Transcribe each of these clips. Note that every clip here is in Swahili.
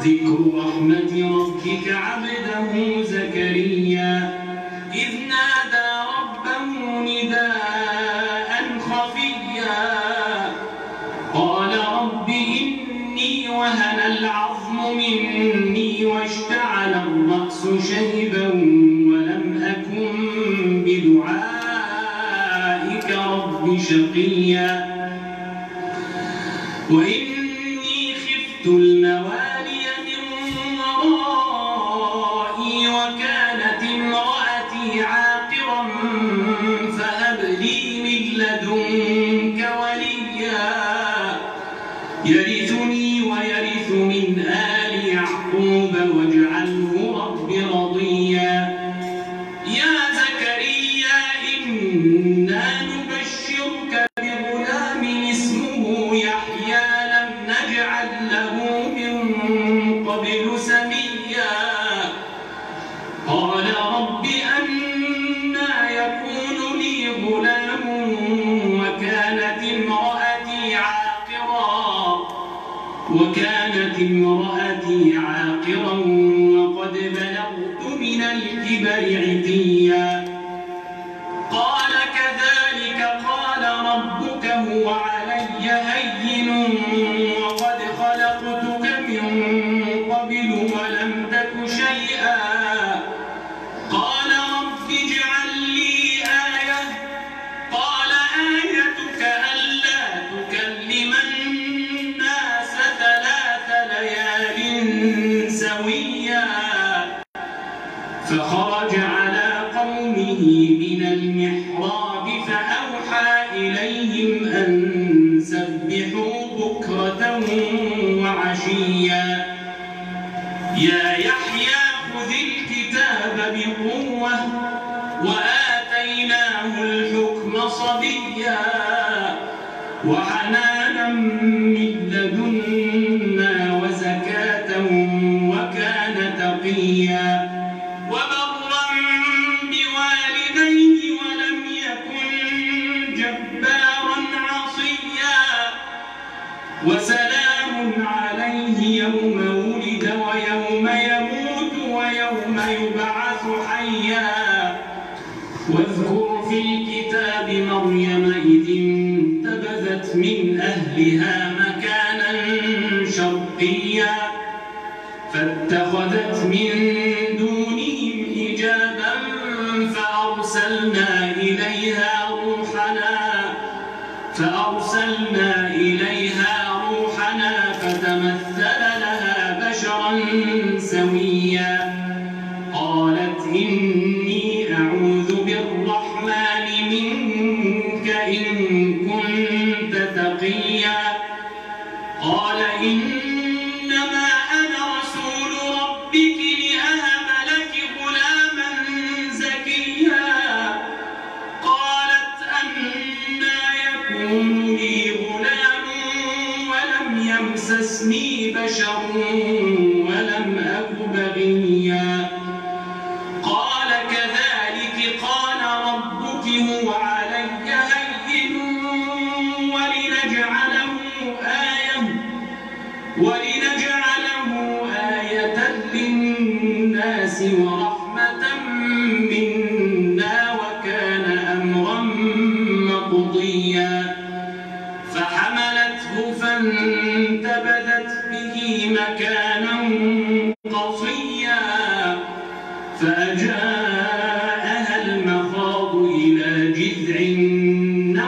ذكر رحمة ربك عبده زكريا. إذ نادى ربه نداء خفيا. قال رب إني وهن العظم مني واشتعل الرأس شهبا ولم أكن بدعائك رب شقيا. يحيى خذ الكتاب.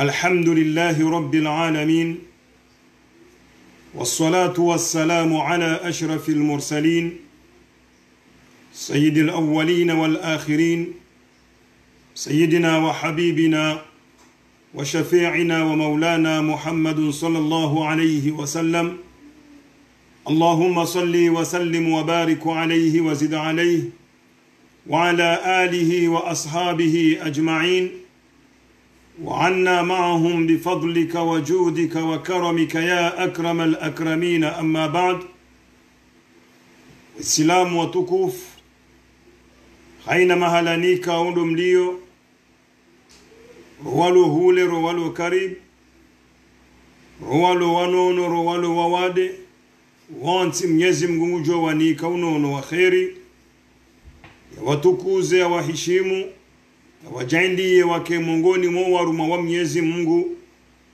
الحمد لله رب العالمين والصلاة والسلام على أشرف المرسلين سيد الأولين والآخرين سيدنا وحبيبنا وشفيعنا ومولانا محمد صلى الله عليه وسلم. اللهم صل وسلم وبارك عليه وزد عليه وعلى آله وأصحابه أجمعين. وعنا معهم بفضلك وجودك وكرمك يا أكرم الأكرمين. أما بعد السلام وتكوف خين مهلانيك أولم ليو. روالو هولي روالو كريب روالو ونون روالو ووادي وانت ميزم جوجو ونيك ونونو وخيري. وتكوزي وحشيمو. Yawajaindiye wake mongoni mo waruma wa mnyezi mungu.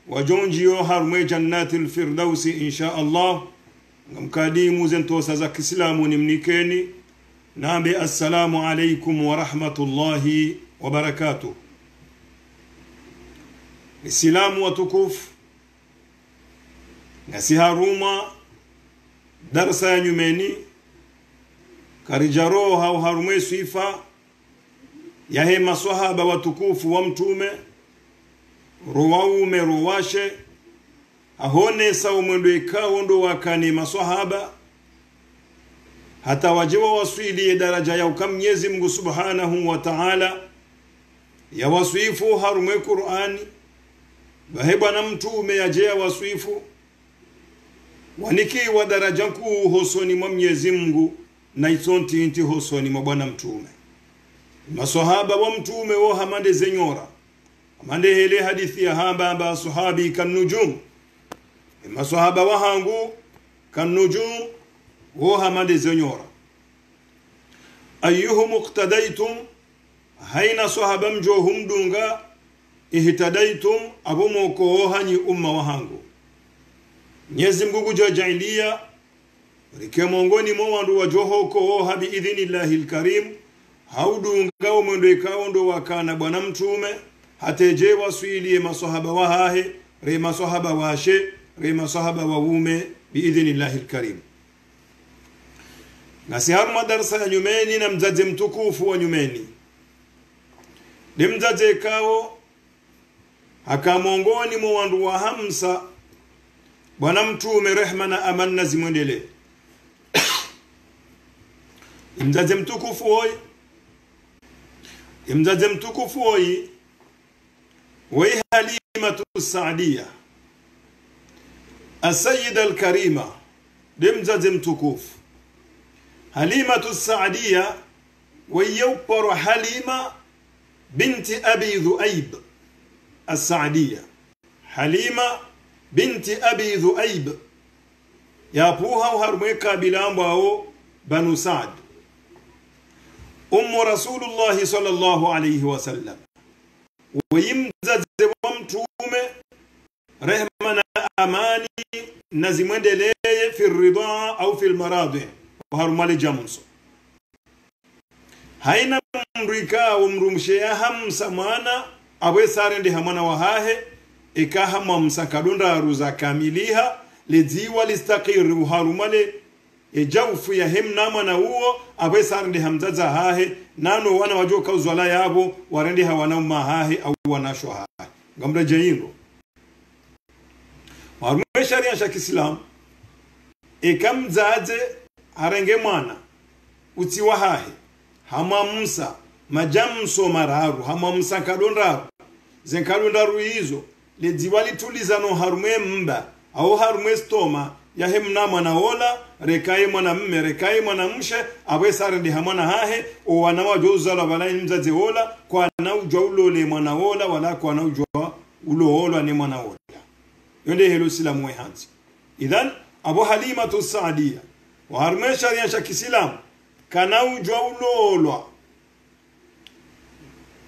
Wajonjiyo harumwe jannati lfirdausi insha allah. Ngamkadimu zentosa za kisilamu ni mnikeni. Nambe assalamu alaikum warahmatullahi wabarakatuh isilamu watukufu ngasi haruma. Darsa ya nyumeni. Karijaro hau harume swifa yahe maswahaba watukufu wa mtume. Rowaume rowashe ahone saumwendo ikawo ndo wakani maswahaba. Hata wajewa waswilie daraja ya uka mnyezi mngu subhanahu wa ta'ala. Ya harumwe qur'ani. Bahe bwana mtume yajeya waswifu. Wanikiwa daraja nkuu hosoni mwa mnyezi mngu na isontinti hosoni mwa bwana mtume maswahaba wa mtume wo hamande zenyora amande hele hadithi ya hamba amba sahabi kannujum maswahaba wahangu kannujum wo hamande zenyora ayuhum iqtadaytum haina sahaba mjo humdunga ihtadaitum abo moko hanyi umma wahangu nyezi mgugu jajailia rike mongoni mo wandu wajohoko habi biidhnillahi lkarim haudunga mwendo ikawo ndo wakana bwana mtume hateje waswiliye masahaba wahahe re masahaba washe re masahaba waume biidhnillahi lkarimu ngasiharu madarasa ya nyumeni na mzaze mtukufu wa nyumeni. Ni mzadze ikawo hakamongoni mwa wandu wa hamsa bwana mtume rehma na amanna zimwendele. Mzadze mtukufu oyi mzazi mtukufu oyi wei halimatu saadia asayida alkarima ndi mzazi mtukufu. Halimatu saadia weyeuporwa halima binti abi dhuaib asaadia halima binti abi dhuaib. Yapuha uharumwe kabila mbwawo banu saadu ummu rasulullahi sallallahu alayhi wasallam weyimzaze wa mtume rehma na amani na zimwendeleye fi rida au fi lmaradhi waharumale jamso haina mrika womrumsheya hamsa mwana abwe sare ndi hamwana wahahe ikahamamsa kadondaru kamiliha lidziwa listakiri uharumale ejaufu ya hem na uo abwe sarende hamzaza hahe nano wana wajo kauzwala yabo warende hawana mahahe au wanasho hahe. Ngamra warume sharia sha kiislamu ikamzaze harenge mwana utiwa hahe hamwamsa majamso mararu hamwamsa nkadondaru zenkadondaru izo ledziwa litulizano harume mba au harumwe stoma yahe mna mwana ola rekaye mwana mme rekaye mwana mshe abwe sarende hamwana hahe owana wajo uzalwa wala mzazi ola kwa na ujwa ulole mwana ola wala kwa na ujwa uloolwa ni mwana ola yonde helo silamu we hanzi idhan abu halimatu saadia wa harume sharia sha kisilamu kana ujwa uloolwa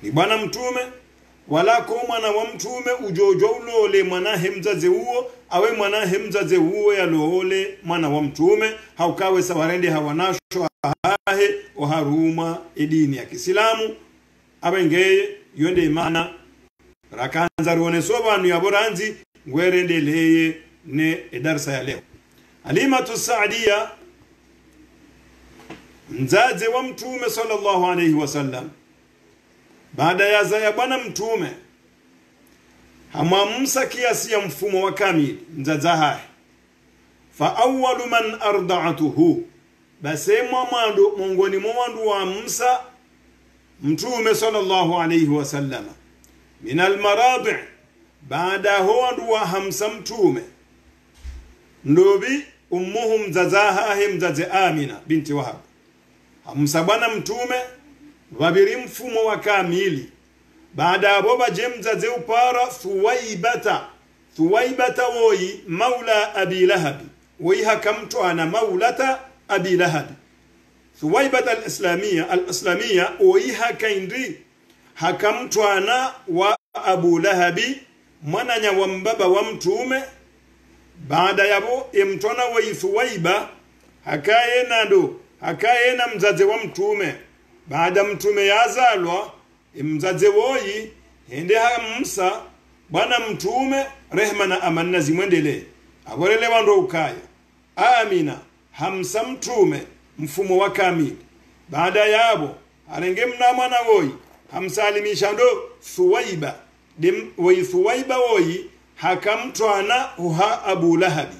ni bwana mtume wala ko mwana wa mtume ujojo ulole mwanahe mzaze huo awe mwanahe mzaze huo yalohole mwana wa mtume haukawe sawarende hawanasho ahahe oharuma edini ya kisilamu. Abengeye yonde imana rakanza rioneso banu yaboranzi ngwerendeleye ne edarsa ya leo. Alimatu saadia mzaze wa mtume sallallahu alayhi wasallam baada ya zaya bwana mtume hamwamsa kiasi ya mfumo wa kamili mzaza hahe fa awalu man arda'atuhu base mwandu mongoni mwa wa msa mtume sallallahu alayhi wasallama min almaradi baada ho wandu wa hamsa mtume. Ndobi ummuhu mzazahahe mzaze amina binti wahab. Hamsa bwana mtume vaviri mfumo wa kamili. Baada abo baje mzaze upara thuwaibata thuwaibata woyi maula abi lahabi woyi hakamtwana maulata abi lahabi thuwaibata alislamia alislamia woyi hakaindi hakamtwana wa abu lahabi mwananya wa mbaba wa mtume. Baada yabo emtwana woyi thuwaiba hakayena ndo mzaze wa mtume baada mtume yazalwa mzadze woyi hende hamsa bwana mtume rehma na amani nazimwendele aborele wando ukaya. Amina hamsa mtume mfumo wa kamili. Baada yabo arenge mna mwana woyi. Hamsalimisha ndo thuwaiba. Dem woyi thuwaiba woyi hakamtwana uha abu lahabi.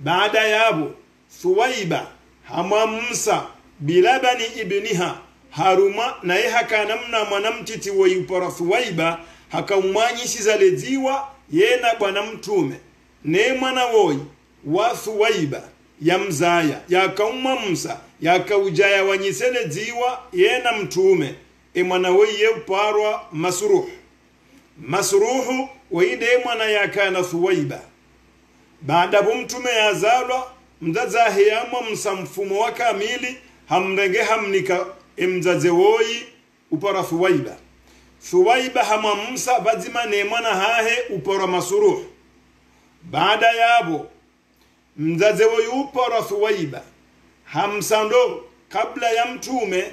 Baada yabo thuwaiba hamwamsa bilabani ibniha haruma naye hakanamna mwanamtiti upora thuwaiba hakaumwanyisiza ledziwa yena bwana mtume ne mwana woyi wa thuwaiba ya mzaya yakaumwa msa yakaujaya wanyisele dziwa yena mtume e mwana woyi yeuparwa masuruhu. Masruhu woyinde mwana yakana thuwaiba baada bo mtume yazalwa mdzadzahe yamwa msa mfumo wa kamili hamrenge hamnika emzaze woyi upora thuwaiba thuwaiba hamwa musa bazima ne mwana hahe upora masuruh baada yabo mzaze woyi upora thuwaiba hamsando kabla ya mtume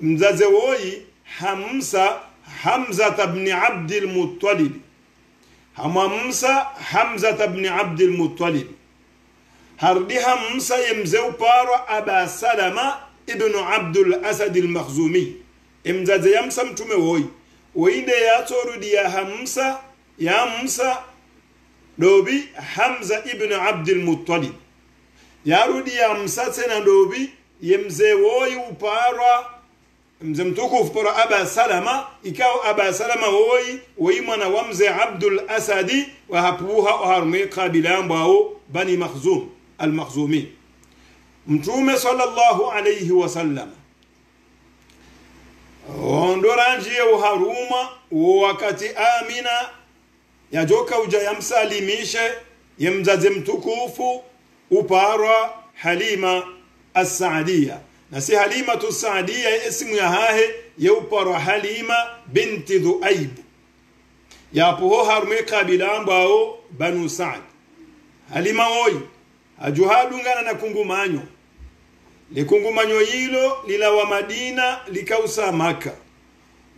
mzaze woyi hamsa hamzata bni abdilmutalibi hamwa musa hamzata bni abdilmutalibi hardi hamsa yemze uparwa aba salama ibnu abdul asadi lmakhzumi emzaze yamsa mtume woyi. Woyinde yatorudi ya hamsa ya msa dobi hamza ibnu abdul muttalib. Yarudi ya msa tena dobi yemze woyi uparwa mze mtukufu pora aba salama. Ikawa aba salama woyi woyi mwana wa mze abdul asadi wahapuha oharume kabila ambao bani makhzum almakhzumi mtume sallallahu alayhi wa sallam. Ondoranjiye uharuma wakati amina yajoka uja yamsalimishe yemzaze mtukufu uparwa halima assaadia na si halimatu saadia esimu ya hahe yeuparwa halima binti dhuaib. Yapoho harume kabila ambao banu saad halima oyi ajuhadungana na kungumanyo likungumanyo yilo lilawa madina likausa maka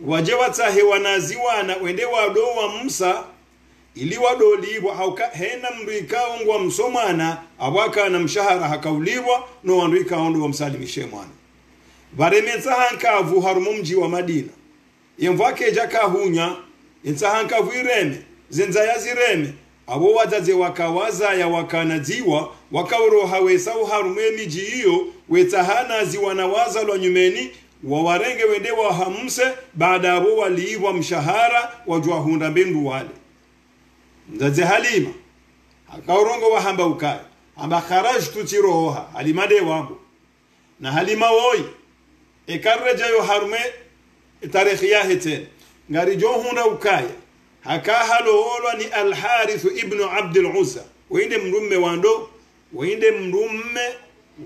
waje watsahe wanaziwana wende wado wa msa ili wadolibwa hauka hena mndu ikaongwa msomwana abwakana mshahara hakaulibwa no wandu ikaondo wamsalimishe mwana. Varemetsa hankavu harumu mji wa madina. Yemvu akeja kahunya yetsa hankavu ireme zenzaya zireme abo wadzadze wakawazaya wakanadziwa wakauroha wesau harumu emiji iyo wetsahanazi wanawazalwa nyumeni wawarenge wende wahamse baada abo waliibwa mshahara wajwahunda mbendu wale. Mzaze halima akaurongo wahamba ukaye amba kharajtu halima de wangu na halima woyi ekarrejayo harume tarekhi yahe tena ngarijohunda ukaya hakahalowolwa ni alharithu ibnu abdul uzza. Winde mrumme wando winde mrumme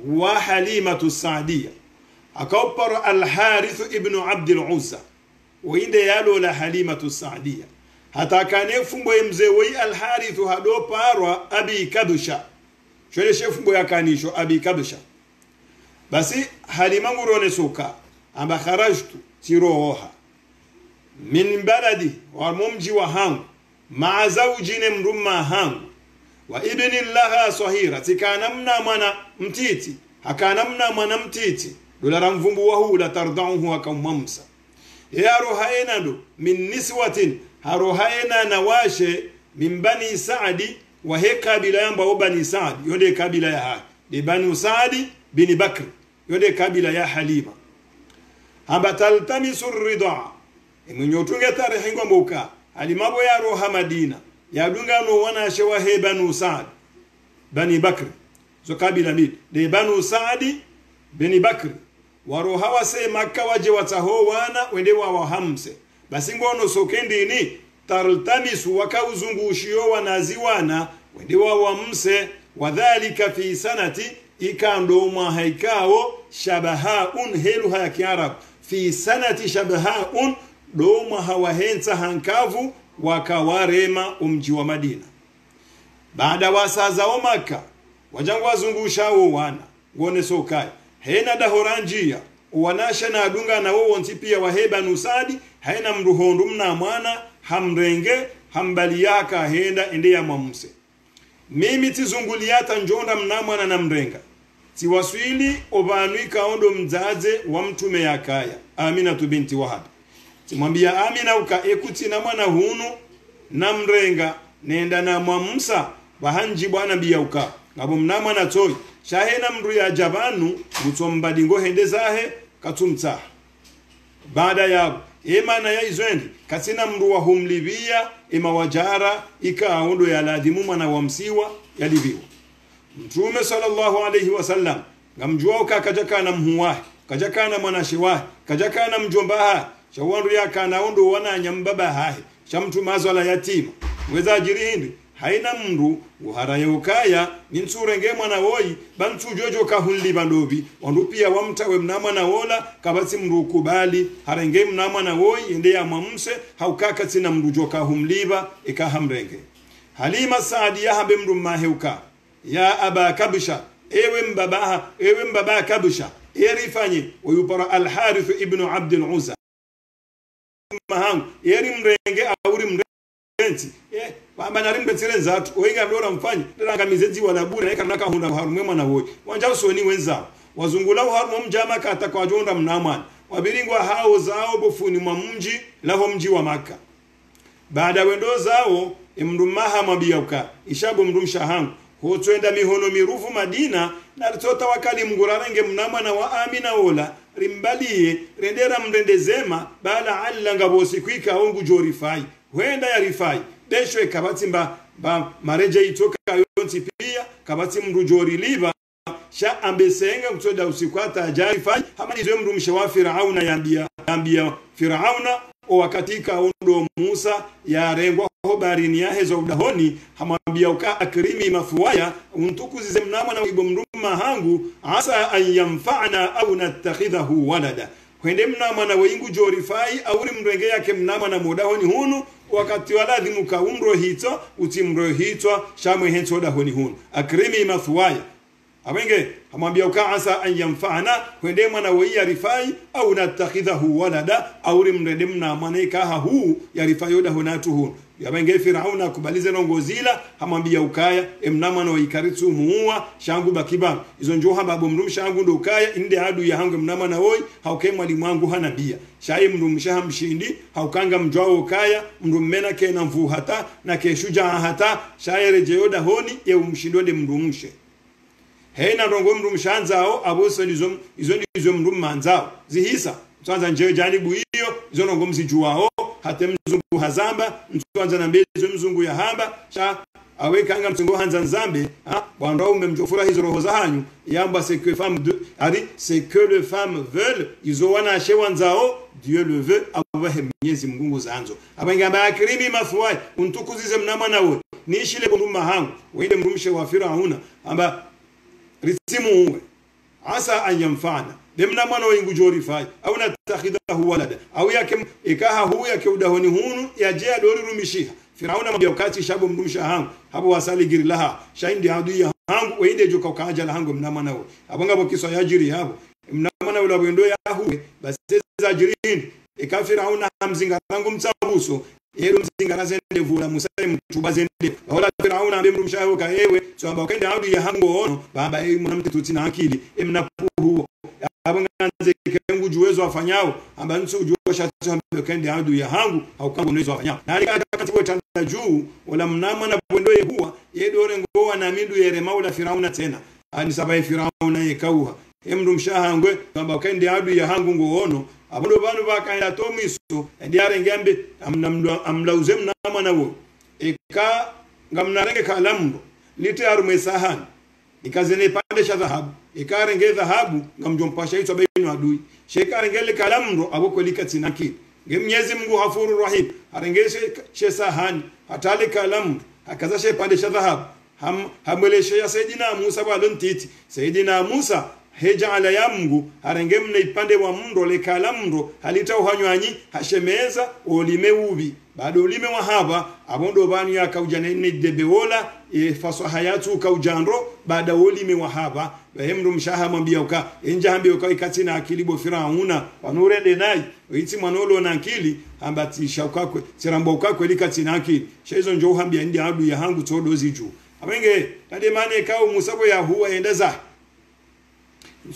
wa halimatu saadia akaupara alharithu ibnu abdul uzza. Winde yalola halimatu saadia hata kane fumbo mzee woi alharithu hado parwa abi kadusha. Shole fumbo yakanisho abi kadusha. Basi halima ngurone suka amba kharajtu tiroha min baladi wa mumji wa hangu maa zaujine mrumma hangu. Wa ibni laha sahira tikana mna mwana mtiti hakana mna mwana mtiti. Dolara mvumbu wa hula tardauhu akamwamsa arohaena do min niswatin harohaena na washe min bani saadi wa wahe kabila yamba wo bani saadi. Yonde kabila ya ha de bani saadi bini bakr yonde kabila ya halima. Hamba taltamisu ridha utunge tarehe ngwa mbuka. Alimabo ya roha madina. Yadunga no wana shewa he banu saad bani bakr zo kabila mid. De banu saadi bani bakr waro hawa se waje wataho wana wende wa wahamse. Basi ngono sokendini tartamisu wakauzungushio wanaziwana wende wa wamse wadhalika fi sanati ikando mwa haikao shabahaun helu ya kiarabu. Fi sanati shabahaun doma hawahensa hankavu wakawarema umji wa madina. Baada wasazao maka wajangu wazungushawo wana ngone sokaya hena dahoranjiya uwanasha na adunga na wo wonti pia waheba nusadi. Haina mruhondu mna mwana hamrenge hambaliyaka henda ende ya mwamuse. Mimi tizunguliata njonda mna mwana na mrenga. Tiwaswili ovanwi kaondo mzaze wa mtume yakaya amina tu binti wahab timwambia amina uka ekuti na mwana hunu na mrenga nenda na mwamsa bahanji bwana biya uka. Ngabo mnamwana toyi shahena mndu ya jabanu mutsombadingo hende zahe katumtsaha baada yabo emana ya izwendi katsina mndu wahumliviya emawajara ikaaondo yaladimu mwana wa msiwa yaliviwa. Mtume sallallahu alaihi wasallam ngamjuao kakajakana mhuwahe kajakana mwanashe wahe kajakana mjombaha shawandu yakanaondo wananya mbaba hahe shamtu mazwala yatima weza jirindi haina mndu. Uharaye ukaya. Ninsurenge mwana woyi bantsujojo kahunli bandobi wandu pia wamtawe mnama na wola. Kabatsi mndu ukubali. Harenge mnama na woyi ende ya mwamse. Haukaka tsina mndu joka humliba. Ikahamrenge halima saadi yahambe mndu maheuka. Ya aba kabsha ewe mbabaha. Ewe mbaba kabsha erifanye oyupara alharithu ibnu abdil uzza mahangu. Yeri mrenge auri mrenzi bamba nari mbetsere nzatu. Oinga ndora mfanye ndanga mizedzi wa bure naika naka hunda harumwe mwana woyi wanja usoni wenza wazungula harumo mjama kata kwa jonda mnamana wabiringwa hao zao bofuni mwa mji lavo mji wa maka baada wendo zao imrumaha mabiyauka ishabo mrumshahangu hotwenda mihono mirufu madina na tota wakali mgurarenge mnamwana wa amina ola rimbaliye rendera mrendezema bala alla ngabosi kwika ongu jorifai huenda ya rifai. Desho kabati mba ba mareje itoka yonti pia kabati mndu jori liba sha ambesenga kutoda usikwata jarifai hamani zwe mru mshawa firauna yambia yambia firauna o wakati kaundo Musa yarengwaho barini yahe za udahoni hamwambia uka akrimi mafuwaya untukuzize mnamo na ibo mruma hangu asa an yamfana au natakhidhahu walada. Kwende mnamo na wingu jorifai auri mrenge yake mnamo na mudahoni hunu wakati waladhimuka umro hito utimro hitwa shamwe hunu. Akrimi mafuwaya abenge amwambia ukaasa an yanfa'ana kwende mwana wei yarifai au natakhidhahu walada au rimrede mna mwana ikaha hu yarifai yoda hunatu hu yabenge firauna kubalize nongozila hamwambia ukaya emna mwana waikaritsu muua shangu bakiba izo njoha babo mndu shangu ndo ukaya inde adu ya hangu mna mwana woi hauke mwalimu wangu hana bia. Shayi mndu mshaha mshindi haukanga mjwao ukaya mrummena mmena kena mvu hata na keshuja hata shaye rejeyoda honi ye umshindonde mndu mshe hena rongo mndu mshanzao abose lizo izo ndizo mndu manzao zihisa. Twanza nje janibu hiyo izo rongo mzijuao hate mzungu hazamba twanza na mbele izo mzungu ya hamba. Sha awekanga mzungu hanza nzambe ha? Bwanda ume mjofura hizo roho za hanyu. Yamba c'est que femme de ari c'est que le femme veulent. Izo wana she wanzao Dieu le veut abahe mwenyezi Mungu zanzo. Abangamba akrimi mafuai untukuzize mnama nawe nishile bundu mahangu. Wende mrumshe wa firauna. Amba ritimuwe asa an yanfa'na demna mwana wengu jori fai. Au natakhidahu walada. Au yake ikaha huu yake udahoni hunu ya je dori rumishiha. Firauna mabia ukati shabu mdumsha hangu. Hapo wasali giri laha. Shaindi adui ya hangu. Weinde joka ukaja la hangu mna mwana we abanga ya jiri hapo mna mwana ule wendo ya huwe. Basi za jirini ika firauna hamzinga hangu mtsabuso yero mzinga zende vula musale mtuba zende. Wala firauna ambe mrumshaho ka ewe so amba kende adu ya hango ono baba ewe mwanamke tutina akili. Emna puhu abanganze kengu juwezo afanyao amba nsi ujuwa shatu ambe ukende audi ya hangu au kango nezo afanyao na alika kati kwa tanda juu wala mnama na bwendo ye huwa yedore ngowa na mindu yere maula firauna tena. Ani sabaye firauna yekauha emndu mshahangwe kamba ukaende adu ya hangu ngowono abondo banu bakaenda tomiso ediare ngembe amlauze mnama nawo eka ngamnarenge kalamndo lite arume sahani. Ikazene pande sha dhahabu ikarenge dhahabu ngamjompasha itwa bainu adui. Shekarengele kalamndo abokolika tinaki ngemnyezi Mungu hafuru rahim. Arengeshe she sahani hatale kalamndo akaza she pande sha dhahabu ham hamweleshe ya sayidina Musa balon titi sayidina Musa hejaala ya Mungu harenge mne ipande wa mndo lekala mndo halita uhanywanyi hashemeza olime ubi bado ulime wa haba abondo banu ya kaujane ne debeola e faso hayatu kaujandro bada olime wa haba. Bahemru mshaha mwambia uka enja hambi uka ikati na akili bo firauna wanure de nai. Iti manolo na akili ambati shakakwe tirambo ukakwe likati na akili. Shezo njo hambia ndi adu ya hangu todo ziju abenge tade mane kao musabo ya huwa endeza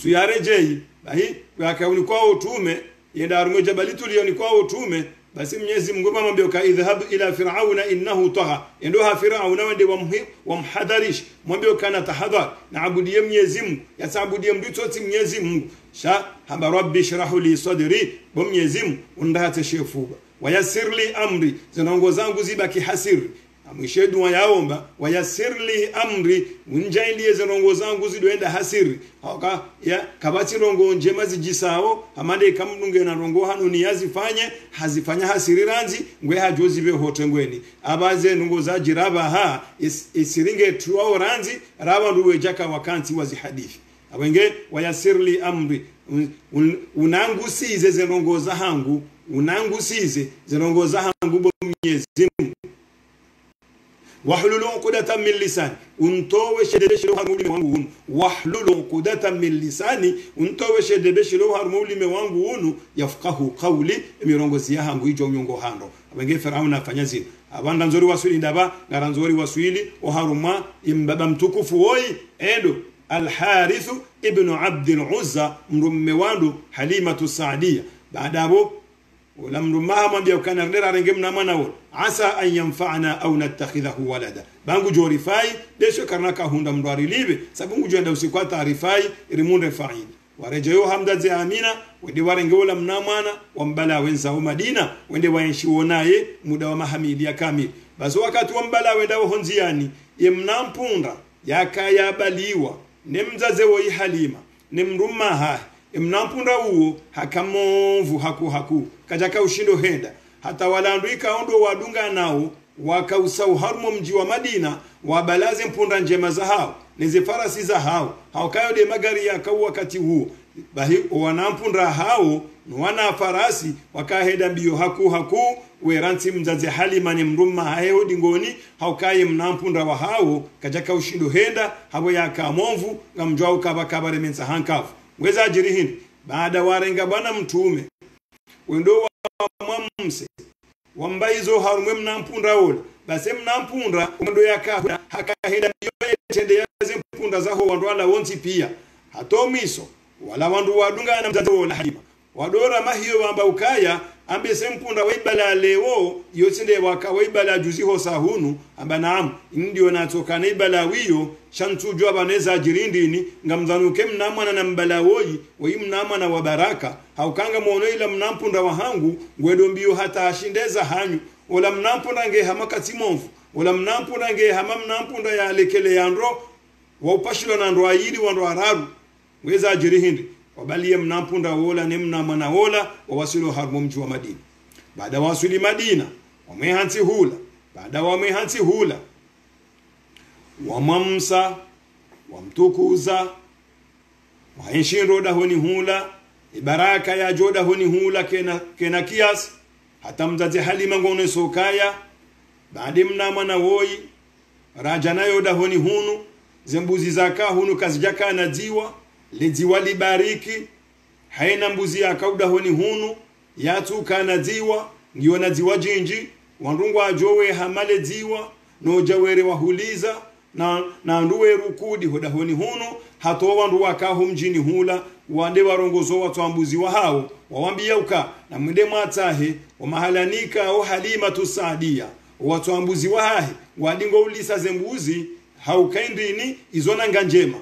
suyarejei bahi wakauni kwa utume yenda arume jabali tulio ni kwa utume basi mnyezi Mungu amwambia ka idhhab ila fir'auna innahu tagha endoha fir'auna wende wamhadharish mwambie kana tahadhar. Na abudie mnyezi Mungu. Yasabudie mdutoti mnyezi Mungu. Sha hamba rabbi shrah li sadri. Bo mnyezi Mungu undahate shefuba wayassir li amri. Zinaongo zangu zibaki hasiri mwishe dua yaomba wayasirli amri unjailie zirongo zangu zidoenda hasiri haka ya kabati rongo njema zijisao amande kamdunge na rongo hanu ni yazifanye hazifanya hasiri ranzi ngwe hajo zibe hote ngweni. Abaze nungo za jiraba ha is, isiringe tuwao ranzi raba nduwe jaka wakanti wazi hadithi. Abenge wayasirli amri un, un, unangusize zirongo za hangu unangusize zirongo za hangu bo Mwenyezi Mungu واحلل عقدة من لساني. انتو وشد بشلو هرمولي موانغون واحلل عقدة من لساني. انتو وشد بشلو هرمولي موانغون يفقه قولي. ميرونغو سياها ngui jom yongo hando abenge farauna afanya zino abanda nzori waswili ndaba ngara nzori waswili oharuma imbaba mtukufu woi endo الحارث ابن عبد العزة مرم وانdu حليمة السعدية. بعد أبو abo wala mrumaha mwambia ukana ndera renge mna mwana wo asa an yanfa'ana au nattakhidhahu walada. Bangu jorifai desho karnaka hunda mndwari libe. Sabungu jenda usikwa taarifai rimunde faidi warejeyo hamda ze amina wende warenge wala mna mwana wambala wenza madina wende waenshi wonaye muda wa mahamili ya kamili. Basi wakati wambala wenda honziani ye mnampunda yakayabaliwa ne mzaze wo halima ne mrumaha mnampunda uwo hakamovu haku haku. Kajaka ushindo henda. Hata walandu ikaondo wadunga nao wakausau harumo mji wa Madina wabalaze mpunda njema za hao neze farasi za hao. Hawakayo de magari yakau wakati huo. Bahi wanampunda hao wana farasi wakaheda mbio haku haku. Weransi mzazi halimani mruma hayo dingoni. Haukaye mnampunda wa hao kajaka ushindo henda. Habo yakamovu ngamjwau kabakabaremensa kabare mensa hankafu ngweza ajiri hindi? Baada warenga bwana mtume wendo wa mwamse wambaizo harumwe mnampunda ola base mnampunda umendo yakahunda hakahenda yoye tende yaze mpunda zaho wandu ala pia. Hatomiso wala wandu wadunga na mzazo ola halima wadora mahiyo wamba ukaya ambe sempunda waibala lewo yotinde waka waibala juziho sahunu amba naam ndio natoka na ibala wiyo shantujwa baneza jirindini ngamzanuke mnamwana na mbala woyi wayi mnamwana wa baraka. Haukanga muono ila mnampunda wahangu ngwedo mbio hata ashindeza hanyu. Ola mnampunda nge hama katimofu ola mnampunda nge hama mnampunda ya lekele yandro waupashilo na ndo wa wando araru ngweza hindi mnampunda wola ne mnamana wola wawasilo harmo mji wa madina. Baada wasuli madina wamwehansi hula. Baada wamwehansi hula wamwamsa wamtukuza waenshinro honi hula ibaraka ya joda honi hula kena, kena kias hata mzazi halima ngone sokaya baade mnamana woyi rajanayoda honi hunu zembuzi zaka hunu kazijaka na dziwa lidziwa libariki haina mbuzi yakauda honi hunu. Yatuka na ziwa ngiwa na dziwa jinji. Wandungu ajowe hamale dziwa nojawere wahuliza. Na na nduwe rukudi hoda honi hunu. Hato wandu wakaho mjini hula. Wande warongozo watwambuzi wa hao. Wawambia uka na mwende mwatahe. Wamahalanika o halima tusadia wa wahahe wadingo ulisa zembuzi haukaindini izonanga njema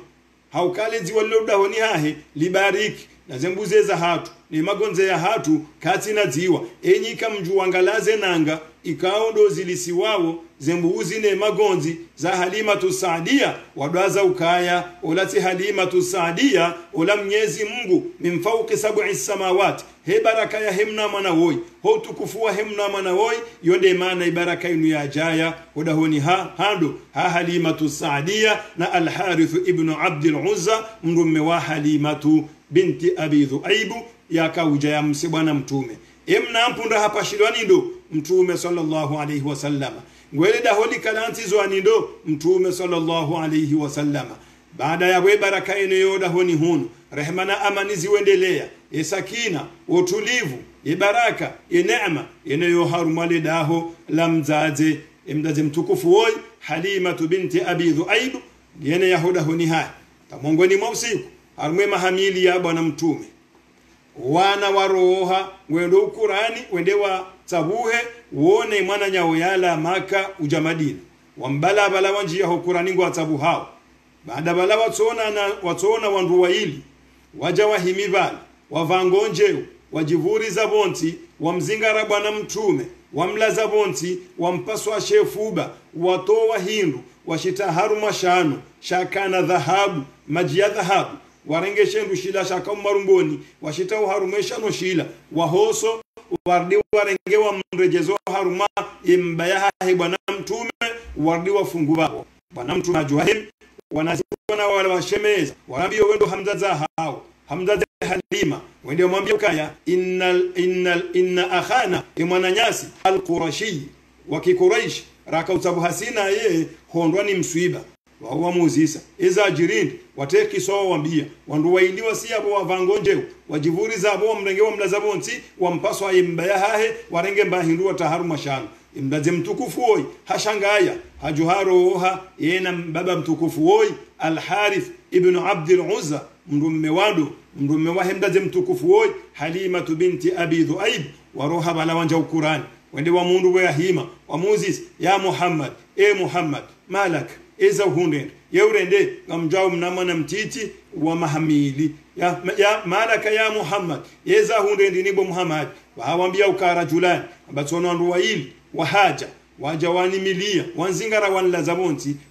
haukale dziwa lilodahoni hahe libariki na zembuze hatu ni magonze ya hatu kati na dziwa. Enyika mjuwangalaze nanga ikao ndo zilisiwawo zembuuzi ne magonzi za halimatu saadia wadwaza ukaya olati halimatu saadia ola mnyezi mungu mimfauki sabui samawati. He baraka ya hemna mwana woi ho utukufu wa hemna mwana woi yonde ibaraka inu ya jaya odahoni ha hando ha halimatu saadia na alharithu ibnu abdil uzza mrumme wa halimatu binti abi dhuaibu yakauja ya mse bwana mtume. Emnampunda hapa shilwanindo mtume sallallahu alaihi wasallama ngwele daholi kalantizo anindo mtume sallallahu alaihi wasallama baada ya we baraka ene yoda honi hunu rehema na amani ziwendelea. Esakina utulivu ibaraka ineema yeneyo harumale daho lamzaze emdaze mtukufu woy halimatu binti abi dhuaibu yene yahuda honi haya tamongoni mwa usiku harumwe mahamili ya bwana mtume wana waroha ngwendo ukurani wende wa tsabuhe wone mwana nyawo yala maka uja madina wambala bala wanjia hokurani ngo atsabu hao. Baada bala watsona na watsona wandu waili waja wahimi bala wavangonjeu wajivuriza bonti wamzingara bwana mtume wamlaza bonti wampaswa shefuba watowa hindu washita haru mashano shakana dhahabu maji ya dhahabu warengeshendu shila shaka umarumboni washita uharumeshano shila wahoso wardi warenge wa mrejezo haruma imbaya hahi bwana mtume wardi wafungu babo bwana mtume ajuhim wanazikona wale washemeza wanaambia wendo hamza za hao hamza za halima. Wende mwambia ukaya innal innal inna akhana imwana nyasi alqurashi wa kiquraish raka utabu hasina ye hondwa ni mswiba wawa muzisa iza jirindi wateki sowa wambia wandu waili wasiyabo wavangonje wajivuri zabo wamrenge wamlaza bonsi wampaswa imbaya hahe warenge mbahindu wataharu mashano imdaze mtukufu oi hashangaya hajuharoha yena baba mtukufu oi alharith ibnu abdil uzza mndumme wadu mndumme wahe mdaze mtukufu woi halimatu binti abi dhuaib waroha bala wanja ukurani. Wende wa mundu we ahima wa muzis ya muhammad e muhammad malak eza uhundende yeurende ngamjao mnamwana mtiti wa mahamili. Ya, ya malaka ya muhammad. Yeza hundende nibo muhammad. Wawambia ukara julani ambatsona wandu waili wahaja waja wanimilia wanzingara wanlaza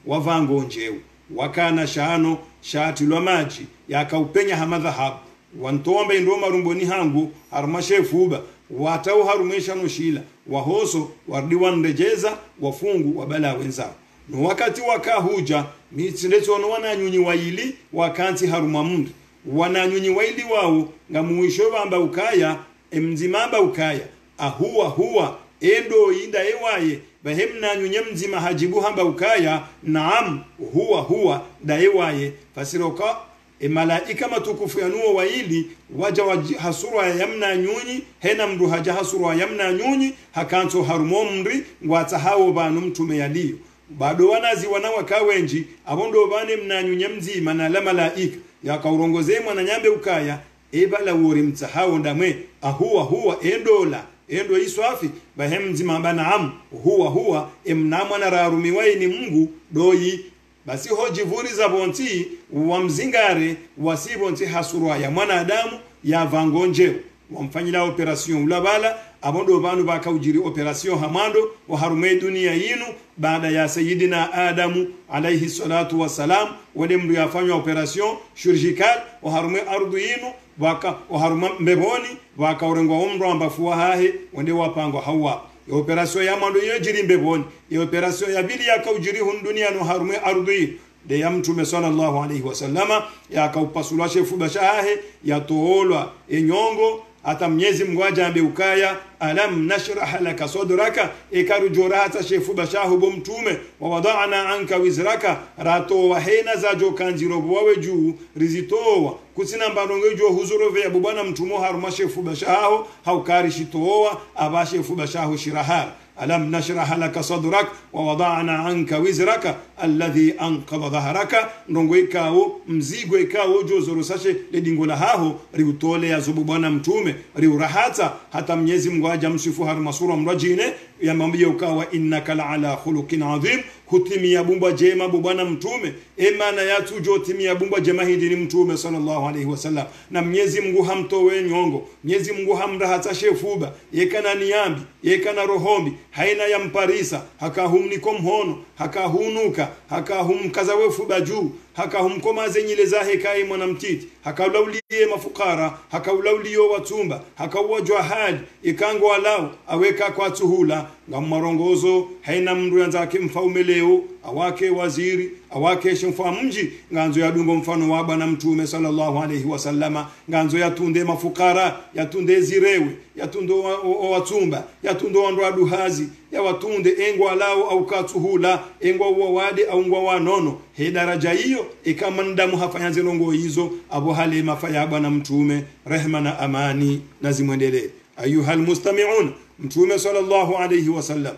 wavango njeu. Wakana shano shati lwa maji yakaupenya hamadhahabu wantomba indo marumboni hangu harumashefuba watau harumeshano shila. Wahoso wardi wanrejeza wafungu wabala wenzao wakati wakahuja mitsinetsono wananyunyi waili wakansi haruma mundu. Wananyunyi waili wawo ngamuwisho bamba ukaya emzimamba ukaya. Ahuwa huwa endo inda ewaye bahemnanyunye mzima hajibu hamba ukaya naam huwa huwa da ewaye. Fasiroka emalaika matukufu yanuwo waili waja hasurwa yamna nyunyi hena mndu haja hasurwa yamna nyunyi hakanso harumo mri ngwatsa hawo banu mtume yaliyo bado wanazi wana wenji abondo bane mnanyunya mzima na la malaika yakaurongoze mwana nyambe ukaya ebala wori mtsahao ndamwe. Ahuwa huwa endola endo iswafi bahem mzima banaam huwa huwa emnamwa na rarumiwai ni mungu doyi basi hojivuri za bonti wamzingare wasi wasibonti hasurwa ya mwanadamu ya vangonjeo wamfanyila operation ulabala abondo banu bakaujiri operation hamando wa harume dunia yinu baada ya sayidina adamu alayhi salatu wassalam wode mndu yafanywa operation chirurgical wa harume ardu yinu waka waharuma mbeboni wakaurengwa omndu ambafuwa hahe wende wapangwa hawa. Ya operation ya mando yejiri mbeboni ya operation ya bili yakaujiri hun dunia no harume ardu yinu. De ya mtume sallallahu alaihi wasallama yakaupasulwa shefuba ya yatoolwa enyongo hata mnyezi mgwaja abeukaya ukaya alam nashrah laka sadraka ikarujora hata shefu bashahu bo mtume wa wadana anka wizraka ratowa hena zajo kanzirobo wawe juu rizitowa kusina mbarongo jo huzuro ve bwana mtumo haruma shefu bashaho haukari shitowa aba shefu bashaho shirahara ألم نشرح لك صدرك ووضعنا عنك وزرك الذي أنقض ظهرك ndongo ikawo mzigo ikawo jozoro sashe ledingola haho riutole ya zubu bwana mtume riurahata hata mnyezi mungu جمسي فهر مسورم رجينه yamwambia ukawa innaka laala khuluqin adhim. Hutimia bumba jema bwana mtume. Emana yatujo timia bumba jema hindi ni mtume sallallahu alaihi wasallam. Na mnyezi mngu hamtowe nyongo. Mnyezi mngu hamrahata shefuba. Yekana niambi yekana rohombi. Haina ya mparisa. Hakahumniko mhono hakahunuka hakahumkaza wefuba juu hakahumkomaze nyile zahe kai mwanamtiti hakaulaulie mafukara hakaulaulio watumba hakauwajwa hadi ikango walau aweka kwa tuhula ngammarongozo haina mndu yanzake mfaume leo awake waziri awake mfaa mji nganzo yadungo mfano wa bwana mtume sallallahu alaihi wasallama nganzo yatunde mafukara yatunde zirewe yatunde owatsumba yatunde wandu aduhazi yawatunde engwa lao au katuhula engwa uwawade au ngwa wanono he daraja hiyo ikama ndamu hafanya zilongo hizo abo halema faya bwana mtume rehma na amani na zimwendelee. Ayuha almustamiun mtume sallallahu alayhi wasallam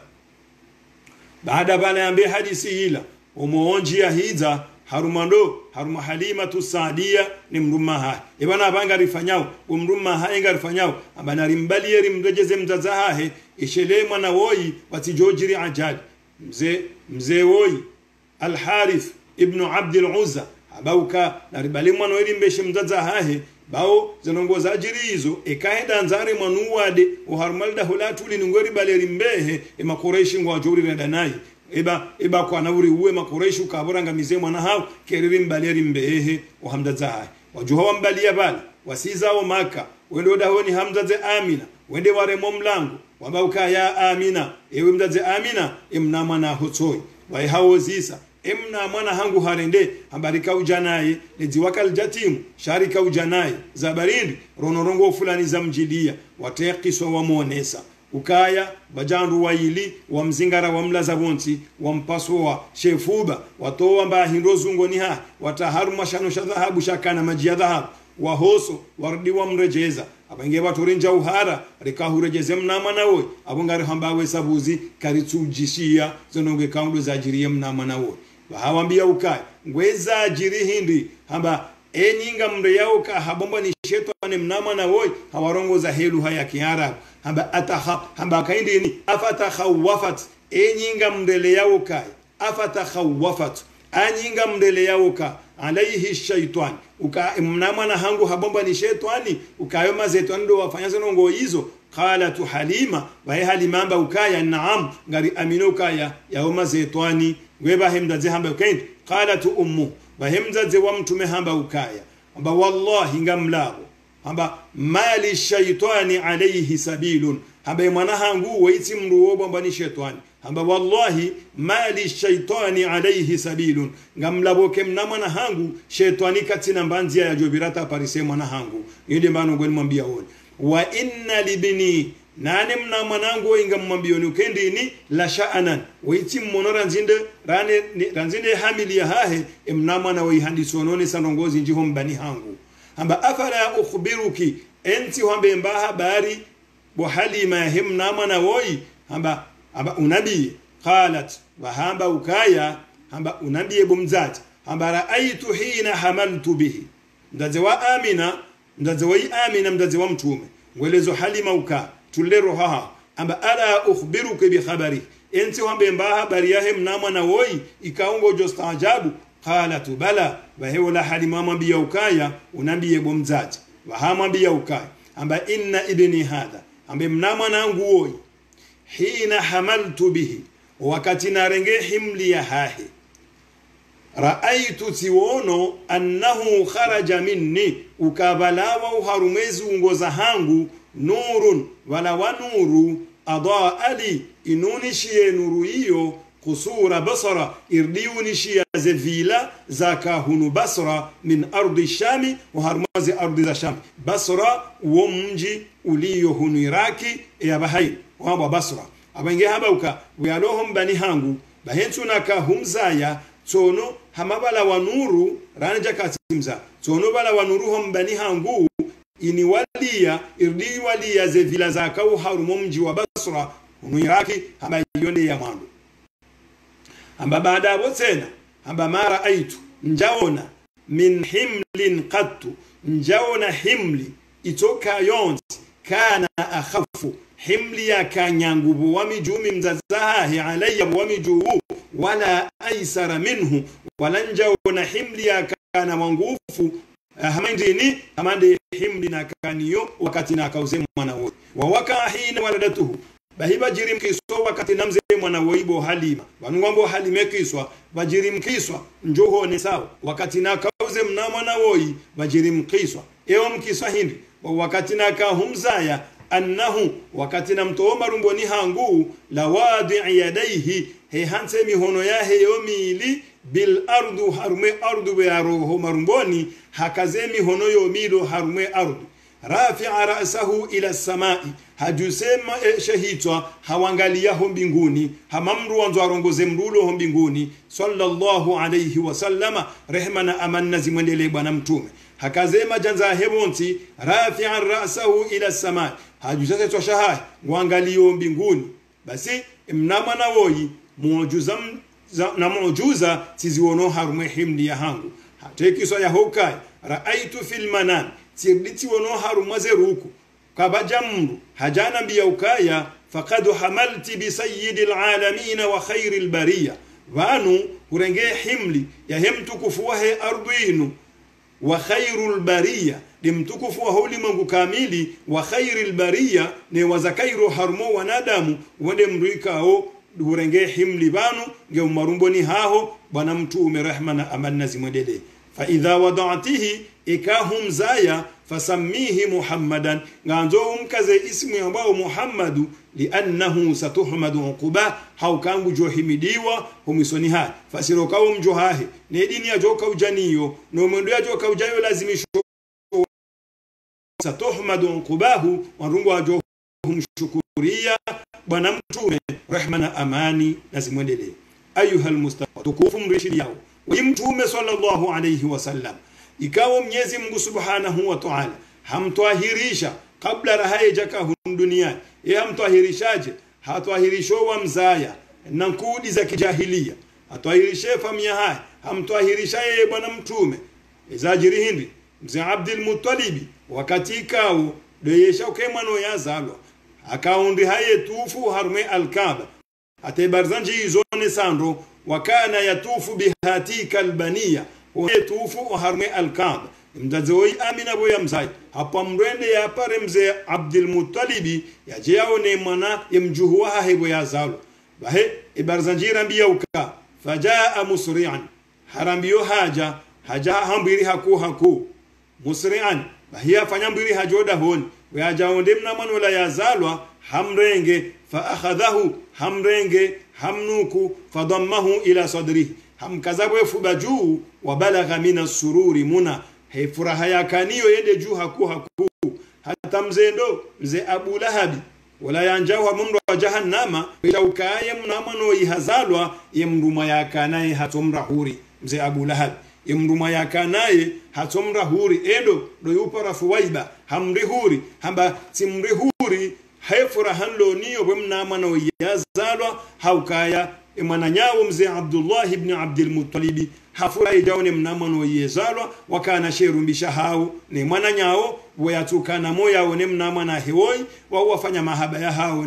baada pale ambe hadisi hila umuonjia hiza harumando haruma halima saadia ni mruma ha. Ibana abanga rifanyao umruma ha inga rifanyao. Abana rimbalie rimrejeze mzaza hahe ishele mwana woyi watijojiri ajali. Mzee mzee woyi alharith ibnu abdil uzza abauka naribali mwana weri mbeshe mzaza hahe bao zinongoza ajiri hizo. Nzare mwanuwade uharumalda hulatuli ningweri baleri mbehe emakoreshi ngwajuri renda eba eba kwa nauri uwe makoreshi ukaboranga mize mwana hao keriri mbaleri mbehe uhamda hahe wajuha wambalia wasiza wasizao maka wende hamza ze amina wende waremo mlango wabauka ya amina. Ewe mdaze amina emnama na hotoi. Wai hawo zisa emna mwana hangu harende. Hambarika ujanaye nedziwakal jatimu. Sharika ujanaye zabarindi ronorongo fulani za mjidia. Watekiswa wamuonesa ukaya bajandu waili wamzingara wamlaza bonsi wampaswa shefuba watowa mbahindo zungoni ha wataharu mashano sha dhahabu shakana maji ya dhahabu wahoso wardi wamrejeza abange batorenja uhara rikahurejeze mnama nawe. Abongari hambawe sabuzi karitsujishia zononge kaundu zajiriye mnama nawe bahawambia ukai. Ngweza ajiri hindi. Hamba enyinga mre yauka habomba ni shetani mnama na woi hawarongoza helu haya kiarabu. Hamba ataha hamba kaindi ni afatakhawafat enyinga mndele yao kai afatakhawafat anyinga mndele yauka alaihi shaitani uka mnama na hangu habomba ni shetani ukayo mazetani ndo wafanya zinongo hizo. Qalatu halima bahe halimamba ukaya naam. Ngari amino ukaya yaoma zetwani ngweba hemdaze hamba ukaindi qalat ummu. Bahemzaze wa mtume hamba ukaya. Amba wallahi ngamlago. Hamba mali shaitani alayhi sabilun. Hamba mwana hangu waiti wobo amba ni shaitani hamba wallahi mali shaitani alayhi sabilun. Ngamlaboke mna mwana hangu shaitani katina mbanzia ya jobirata parise mwana hangu. Yende mbano ngoni mwambia woni wa inna libni nane mna mwanangu inga mmwambioni ukendini la sha'anan. Waiti mmono ranzinde rane ranzinde hamili ya hahe emna mwana waihandisonone sanongozi njiho mbani hangu. Hamba afala ukhbiruki enti hambe mba habari bo halima ya hemna mwana woi hamba hamba unabi qalat wa hamba ukaya hamba unabi bumzati hamba raaitu hina hamaltu bihi. Mdaze wa amina mdaze wa amina mdaze wa mtume. Ngwelezo halima uka tulero haha amba ala ukhbiruke bi khabari. Enti wambe mba habari yahe mnamwa na woi. Ikaungo jo qalatu qalat bala. Wahewola halima mwambia ukaya unambiye bomzaji wahamwambia ukaya. Amba inna ibni hadha. Ambe mnamwa nangu woi. Hina hamaltu bihi. Wakati narenge himli ya hahe raaitu tiwono annahu kharaja minni. Ukabalawa uharumezi ungoza hangu nurun wala wa nuru adaa li inunishiye nuru hiyo kusura basara irdiunishia ze vila za kahunu basra min ardi shami waharmazi ardi za shami. Basra uwo mji uliyohunu iraki ya bahai wamba basra abange habauka uyalohom mbani hangu bahensuna kahumzaya tsono hamabala wa nuru rana jakatimza tsono bala wa nuru hom hangu ini walia irdi walia ze vila za kau harumo mji wa basra hunu iraki hamba yonde ya mwandu. Hamba baada abo tena hamba mara aitu njaona min himlin qattu njaona himli itoka yonsi kana akhafu himli ya kanyangubu wamijumi mzazahi alaya wamijuhu wala aisara minhu walanjaona himli ya kana wangufu hamandini hamande himdi na kaniyo wakati na kauze mwana wote wawaka hina waladatuhu bahiba jiri kiswa wakati namze mwana woibo halima. Wanungwambo halime kiswa vajiri mkiswa njohone sawa wakati na kauze mna mwana woi vajiri mkiswa ewa mkiswa hindi. Wakati na nakahumzaya annahu wakati na mtoo marumboni hangu lawadi yadaihi hehanse mihono yahe miili bil ardu harume ardu be aroho marumboni hakaze mihono yo milo harume ardu. Rafia rasahu ila samai hajusema e, shahitwa hawangaliyaho mbinguni hamamru wanzo arongoze mruloho mbinguni sallallahu alayhi wasallama rehma na amanna zimwendele bwana mtume. Hakazema janza hebonti rafia rasahu ila samai hajusase twashahai ngwangaliyo mbinguni. Basi mnamwana woyi mujuza na mujuza tiziono harumwe himni ya hangu. Hatekiso ya hokai raaitu fil manan tirditi wono harumwa zeruku. Kabaja mndu hajana biya ukaya faqad hamalti bi sayyidil alamin wa khairil bariya. Vanu hurenge himli ya hemtukufu wahe ardwinu wa khairul bariya ni mtukufu wa ulimwengu kamili wa khairil bariya ne wazakairu harmo wanadamu wende mruikao hurenge himli ge nge umarumboni haho bwana mtume rehma na amanna zimwendele. Fa idha wadatihi ikahum zaya fasammihi muhammadan. Nganzo umkaze ismu ambao muhammadu liannahu satuhmadu uquba haukangu johimidiwa humisoni ha fasiro kawo mjohahe ne dini ya joka ujaniyo no ya joka ujayo lazimisho satuhmadu uqubahu warungu wa jo humshukuria bwana mtume rehma na amani nazimwendelee ayuha almustafa tukufu mrishidi yao. Mtume sallallahu alayhi wasallam ikawa mnyezi mungu subhanahu wa ta'ala hamtwahirisha kabla rahaye jaka hun duniani. Ye hamtwahirishaje? Hatwahirishowa mzaya na nkudi za kijahilia. Atwahirishe famia haya. Hamtwahirisha yeye bwana mtume. Ezajiri hindi mzee abdul mutalibi wakati ikawo doyesha ukemwano yazalwa akaundi haye tufu harume alkaba ate barzanji izone sando wakana yatufu bihatika albaniya tufu harume alkaba mdazoi amina boya mzai. Hapa ya pare mzee abdul mutalibi yaje ne mwana yemjuhu hahe boya zalo bahe ibarzanji rambia uka. Fajaa musri'an. Harambiyo haja haja hambiri haku haku. Musri'an. Bahiya fanya mbiri hajoda honi wajaonde mna mwana la yazalwa hamrenge. Fa akhadhahu hamrenge hamnuku. Fadammahu ila sadrihi hamkazabwe efuba juu wabalagha mina sururi muna. He furaha yakaniyo yende juu haku haku. Hata mzendo mze abu lahabi. Wala yanjawa mumru wa jahannama. Yaukaye mnamwanoyihazalwa ye yemruma yakanaye hatomrahuri. Mze abu lahabi yemruma yakanaye hatomra huri. Edo do rafu waiba hamri huri. Hamba simri huri. Haifura hanlo lo niyo bwe mnamano yazalwa. Haukaya imana nyawo mzee abdullah ibn abdul muttalib. Hafurahi jaone mnamano yezalwa wakana sherumbisha hao. Ni mwana nyawo wayatukana hewoi. Wawafanya mahaba ya hao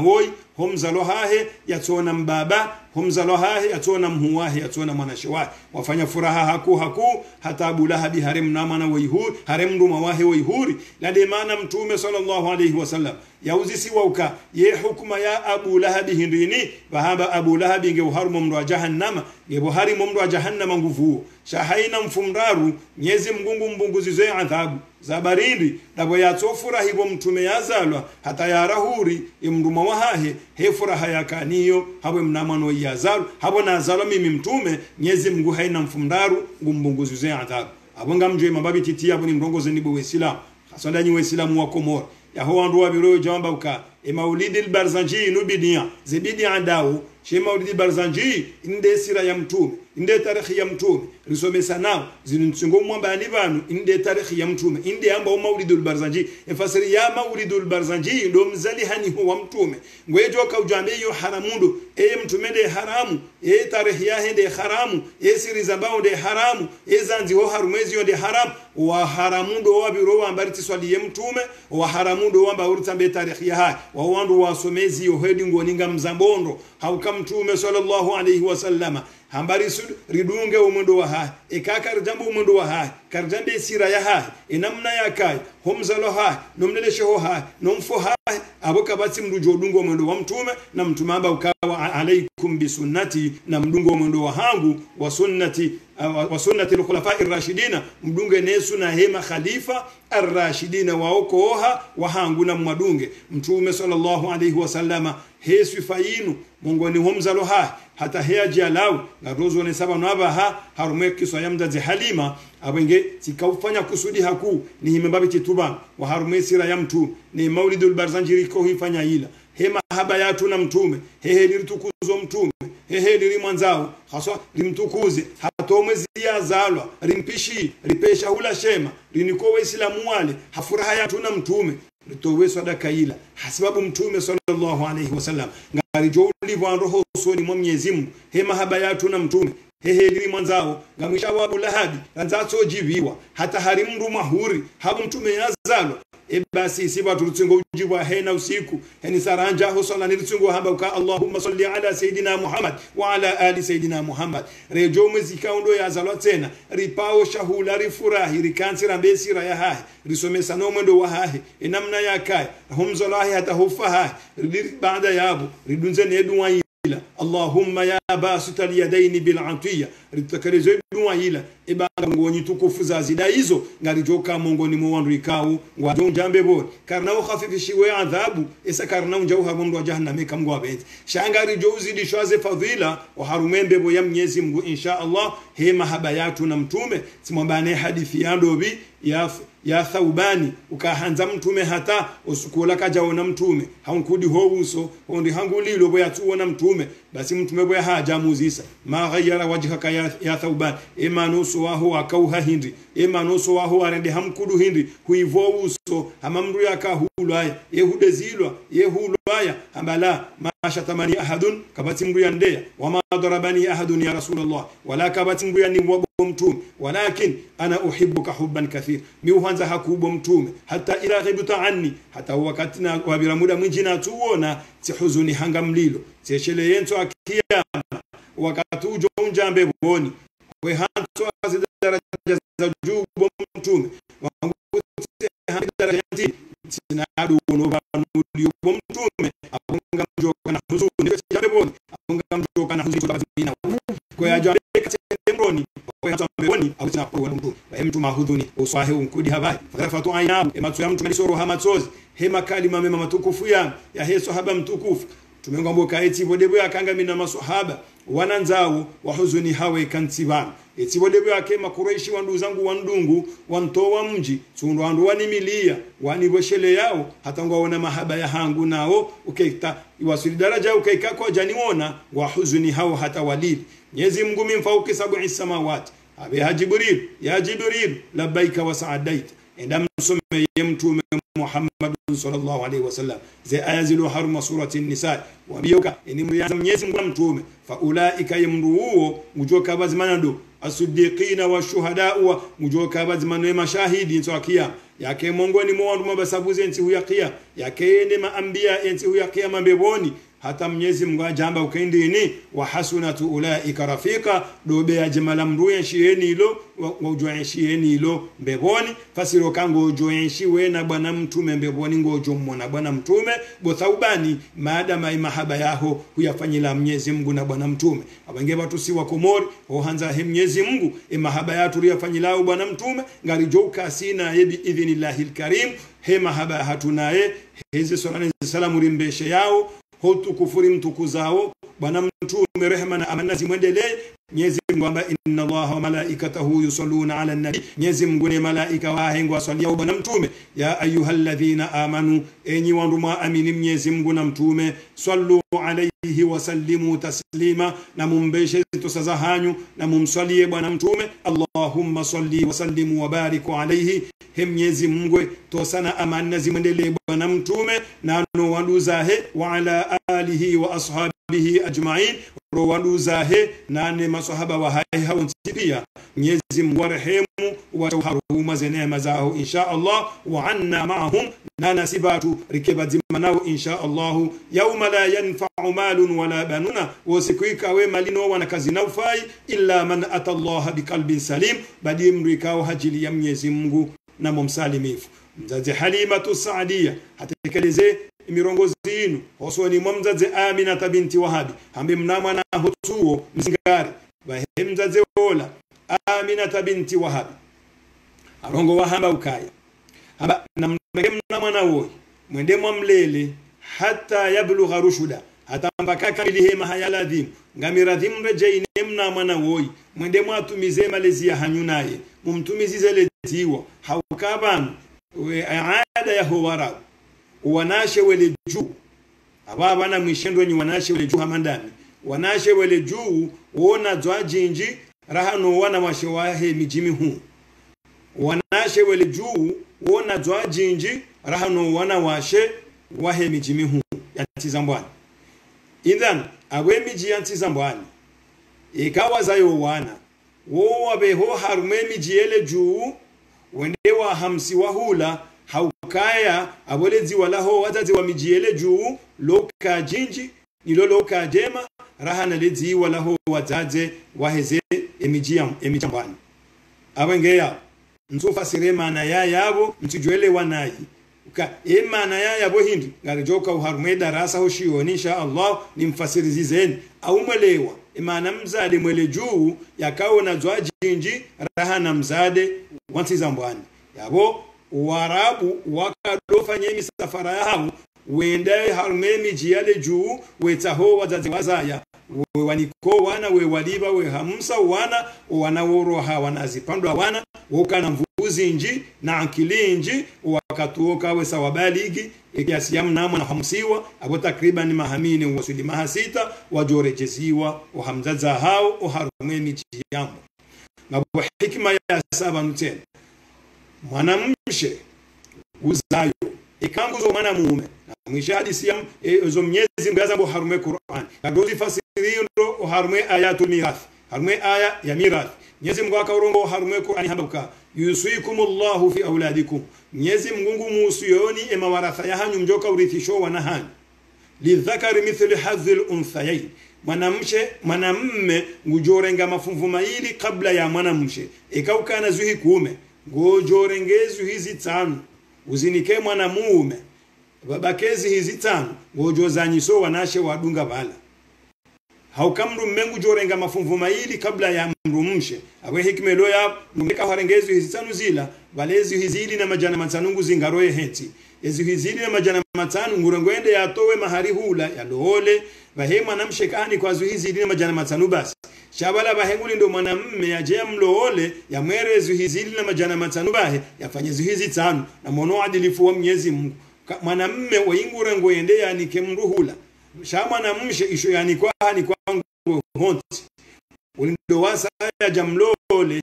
woi. Homzalo hahe yatona mbaba homzalo atuwa na mhuwahi atuwa na wahe wafanya furaha haku haku hata abu lahabi hare mnamwana waihuri hare mnduma wahe waihuri. Lade maana mtume sallallahu alaihi wasallam yauzisi wauka ye hukuma ya abu lahabi hindini vahaba abu lahabi nge uharumo mndo wa jahannama nge buharimo mndo wa jahannama nguvuo shahaina mfumraru nyezi mgungu mbunguzizoe adhabu za barindi dabo yatsofura hibo mtume yazalwa hata yarahuri imnduma wahahe he furaha yakaniyo habwe mnamano yazalwa habo nazalwa mimi mtume nyezi mngu haina mfumdaru ngumbunguzuze adhabu. Abo ngamjwe mababi titi abo ni mrongoze nibo wesilamu kasonda nyi wesilamu wa komora. Yaho wandu biroyo jamba uka e maulidi albarzanji nubidia zibidi adawo she maulidi barzanji inde sira ya mtume inde tarikhi ya mtume. Risomesa nao zinunsingo mwambani vanu inde tarikhi ya mtume. Inde amba o maulidul barzanji. Efasiri ya maulidul barzanji ndo mzali hani wa mtume. Ngwejo ka ujambe yo haramundo e mtume de haramu e tarikhi ya hende haramu e siri zambao de haramu e zanzi ho harumezi yo de haramu. Wa wabiro tiswali ye mtume waharamundo amba uritambe tarikhi ya hai. Wawandu wasomezi yohedi ngoninga mzambondo. Hauka mtume sallallahu alaihi wasallama hambari sud ridunge umwendo wa hai. Ikaka rijambo umwendo wa karjambe sira inamna ya kai. Homzalo hahi nomnelesheho hahi nomfo hahi abo kabati mrujo udungo mwendo wa mtume na mtume amba ukawa alaikum bisunnati na mdungo mwendo wa hangu wa sunnati wa sunnati alkhulafai rashidina mdunge nesu na hema khalifa arrashidina waokooha wahangu na mwadunge. Mtume sallallahu alaihi wasallama heswi fayinu mongoni homzalo ha hata heaji alau ne saba naba ha harume kiswa ya mzazi halima abenge tikaufanya kusudi haku ni himembabi tituba wa harume sira ya mtu ni maulidul barzanjiri ko hifanya ila. He mahaba yatu na mtume hehe liritukuzo mtume hehe liri mwanzao haswa limtukuze hatomwe yazalwa rimpishi ripesha hula shema linikowe islamu wale hafuraha yatu na mtume litowe sadaka ila. Hasibabu mtume sallallahu alaihi wasallam ngarijo ulivyo roho usoni mwa Mwenyezi Mungu he mahaba yatu na mtume hehe liri mwanzao ngamwisha wa lahadi Lahabi jiviwa hata hari mndu mahuri habu mtume yazalwa e basi siba tulutsingo ujibwa hena usiku heni saranja ho sala nilutsingo hamba uka Allahumma salli ala sayidina Muhammad wa ala ali sayidina Muhammad rejo mwezi kaundo yazalwa tena ripao shahula rifurahi rikansi rambesira ya hahi risomesa no mwendo wa hahi inamna ya kai humzalahi hata hufa hahi baada yabo ridunze nedu wa ila allahumma ya basita alyadaini bilatiya ritakalizo dua ila ibanga ngonyi tukufu za zida hizo ngalijoka mongoni mwa wandu ikau ngwajo njambe bori. Karna ukhafifishiwe adhabu isa karna unja uhabundu wa jahannam kam ngwabeti shangari jo uzidi shwaze fadhila wa harumembe bo ya Mwenyezi Mungu insha Allah he mahaba yatu na mtume. Simwambane hadithi ya ndobi ya ya thaubani. Ukahanza mtume hata usukula kajaona mtume. Hankudi ho uso hondi hangulilo boya tuona mtume. Basi mtume boya haja muzisa. Ma ghayyara wajhaka ya, ya thaubani. Ema nusu waho akauha hindi. Ema nusu waho arende hamkudu hindi. Huivo uso hamamru yakahulwaya yehudezilwa yehulwaya masha mashatamani ahadun kabati mru yandea wama darabani ahadun ya rasulullah wala kabati mru yani wabo mtume. Walakin ana uhibbuka hubban kathir. Mi uhanza hakubo mtume. Hata ila ghibta anni. Hata wakati na wabira muda mwingi na tuona ti huzuni hanga mlilo. Tieshele yenso akiyama wakati ujo unjambe boni we hanto daraja za juu bo mtume wangu daraja nti sinadu no banuli bo mtume abunga mjoka na huzuni. Jambe boni abunga mjoka na huzuni bazina kwa ya jambe katendemroni kwa ya jambe boni au tena kwa mtu mtu mahudhuni uswahe unkudi habai fakarafatu ainabu ematu ya mtu malisoro hamatsozi hema kalima mema matukufu ya ya heso haba mtukufu tumengombo kaiti bodebo yakanga mina maswahaba wananzawo wa huzuni hawe kantsibana. Eti bodebo yake makureishi wandu zangu wandungu wantowa mji tsundu wandu wanimilia waniboshele yao hata ngwaona mahaba ya hangu nao ukeita iwasuli daraja ukeikako kwa janiona wa huzuni hao hata walili. Nyezi Mungu min fauki sab'i samawati abeha jibril ya jibril labbaika wa enda msomeye mtume Muhammad sallallahu alaihi wasallam. Ze ayazilu harma surati nisa wabiyoka ini mriyanza mnyezi Mungu mtume. Fa ulaika yamruuo mujoka bazimana do asudiqina wa shuhada wa mujoka bazimana mashahidi nso yake mongoni mo wandu mabasabuze nsi huya kia yake ende maambia nsi huya kia mambeboni hata mnyezi Mungu ajamba ukendini wa hasunatu ulaika rafika dobe ya jemala mruye shieni ilo wa ujoe shieni ilo mbeboni. Fasiro kango ujoe shiwe na bwana mtume mbeboni ngo ujomo na bwana mtume. Bothaubani maadama mahaba yaho huyafanyila mnyezi Mungu na bwana mtume. Abenge batu si wa ohanza he mnyezi Mungu imahaba yatu u bwana mtume. Ngari joka sina yebi idhinillahi karim he mahaba hatunaye hezi sorani salamu rimbeshe yao hotukufuri mtukuzao bwana mtume rehema na amani zimwendelee Mwenyezi Mungu amba inna Allaha wa malaikatahu yusalluna ala nabi. Mwenyezi Mungu ni malaika wahe ngwasalia bwana mtume. Ya ayyuhalladhina amanu enyi wandu mwaamini Mwenyezi Mungu na mtume sallu alayhi wa sallimu taslima na mumbeshe tosaza hanyu na mumsalie bwana mtume. Allahumma salli wa sallimu wa barik alayhi. He Mwenyezi Mungu tosana amana zimwendelee bwana mtume na no wanduzahe wa ala alihi wa ashabi wasahbihi ajmain rowanduzahe nane masahaba wa hai hao pia. Nyezi mungu warehemu watauharumaze neema zao insha allah wa anna maahum nanasibatu rikebadzima nao insha allahu. Yauma la yanfau malun wala banuna wosikuikawe malinowa malino wana kazi naufai illa man ata allaha bikalbin salim badi ikao hajili ya mnyezi mungu namo msalimifu mzazi halimatu saadia hatekeleze mirongozi inu. Hosoni mwa mzazi aminata binti wahabi. Hambe mnamwana hotuo mzingari bahe mzazi ola aminata binti wahabi. Arongo wahamba ukaya. Haba namrege mnamwana woyi mwende mwa mlele hata yablugha rushuda. Hata mpaka kamilihe mahayaladhimu ngamiradhimu rejeine mnamwana woyi mwende mwatumize malezi ya hanyu naye. Mumtumizize leziwa haukabanu ada yaho warabu wanashe wele juu. Aba bana mwishendo nyi wanashe wele juu hamandami wanashe wele juu wona dzwa jinji rahano wana washe wahe mijimi hu. Wanashe wele juu wona dzwa jinji rahano wana washe wahe mijimi hu. Yatizambwani indan abwe miji yatizambwani ikawa zayo wana. Wo wabeho harume miji yele juu wende wa hamsi wahula haukaya abolezi walaho wazazi wa mijiele juu loka jinji nilo loka jema raha lezi walaho wazaze waheze emijia emijambani abengeya nsufasire mana ya yabo nsijwele wanayi ka emana ya yabo hindi ngarijoka uharume darasa ho shioni insha Allah nimfasirizizeni au mwelewa imana mzade mwele juu yakawo na zwa jinji rahana mzade wansizambwani yabo warabu wakadofanye misafara yao wendaye harume miji yale juu wetaho wazazi wazaya. Wewaniko wana we wehamsa we hamsa wana wana woroha wanazipandwa wana woka na mvuzi nji na ankili nji wakatuoka we sawabaligi kiasi yamnamo na hamsiwa abo takriban mahamini wasuli maha sita wajorejeziwa ohamzaza hao oharume miji yamo ngabo hikima ya saba nutena mwanamshe uzayo ikanguzo mwana mume na mwisha hadisi ya ezo mnyezi mbaza mbo harume Qur'an. Kagozi fasirindo harume ayatul mirath harume aya ya mirath. Mwenyezi Mungu akaurongo harume Qur'an hambuka yusikumullahu fi auladikum Mwenyezi Mungu musiyoni ema waratha ya hanyu mjoka urithisho wanahani lidhakari mithli hadhil unthayain mwanamshe mwanamme ngujorenga mafumvu maili kabla ya mwanamshe ikaukana zuhi kuume ngojorengezi hizi tano uzinike mwana muume babakezi hizi tano ngojozanyiso wanashe wadunga bala. Haukamru mmengu jorenga mafumvu maili kabla ya mrumshe awe hikmelo ya mumeka harengezi hizi tanu zila valezi hizili na majana matsanungu nguzingaroye heti. Ezi hizili na majana matanu ngurengwende yatowe mahari hula yaloole vahe mwanamshe mshekani kwa zuhizili na majana matanu basi shabala bahenguli ndo mwanamme yaje mloole yamwere zuhizili na majana matanu bahe yafanye zuhizi tano na mwono adilifu wa Mwenyezi Mungu. Mwanamme waingure ngoyende yanike mruhula. Sha mwanamshe isho yanikwa ni kwangu honti. Ulindo wasa ya jamlole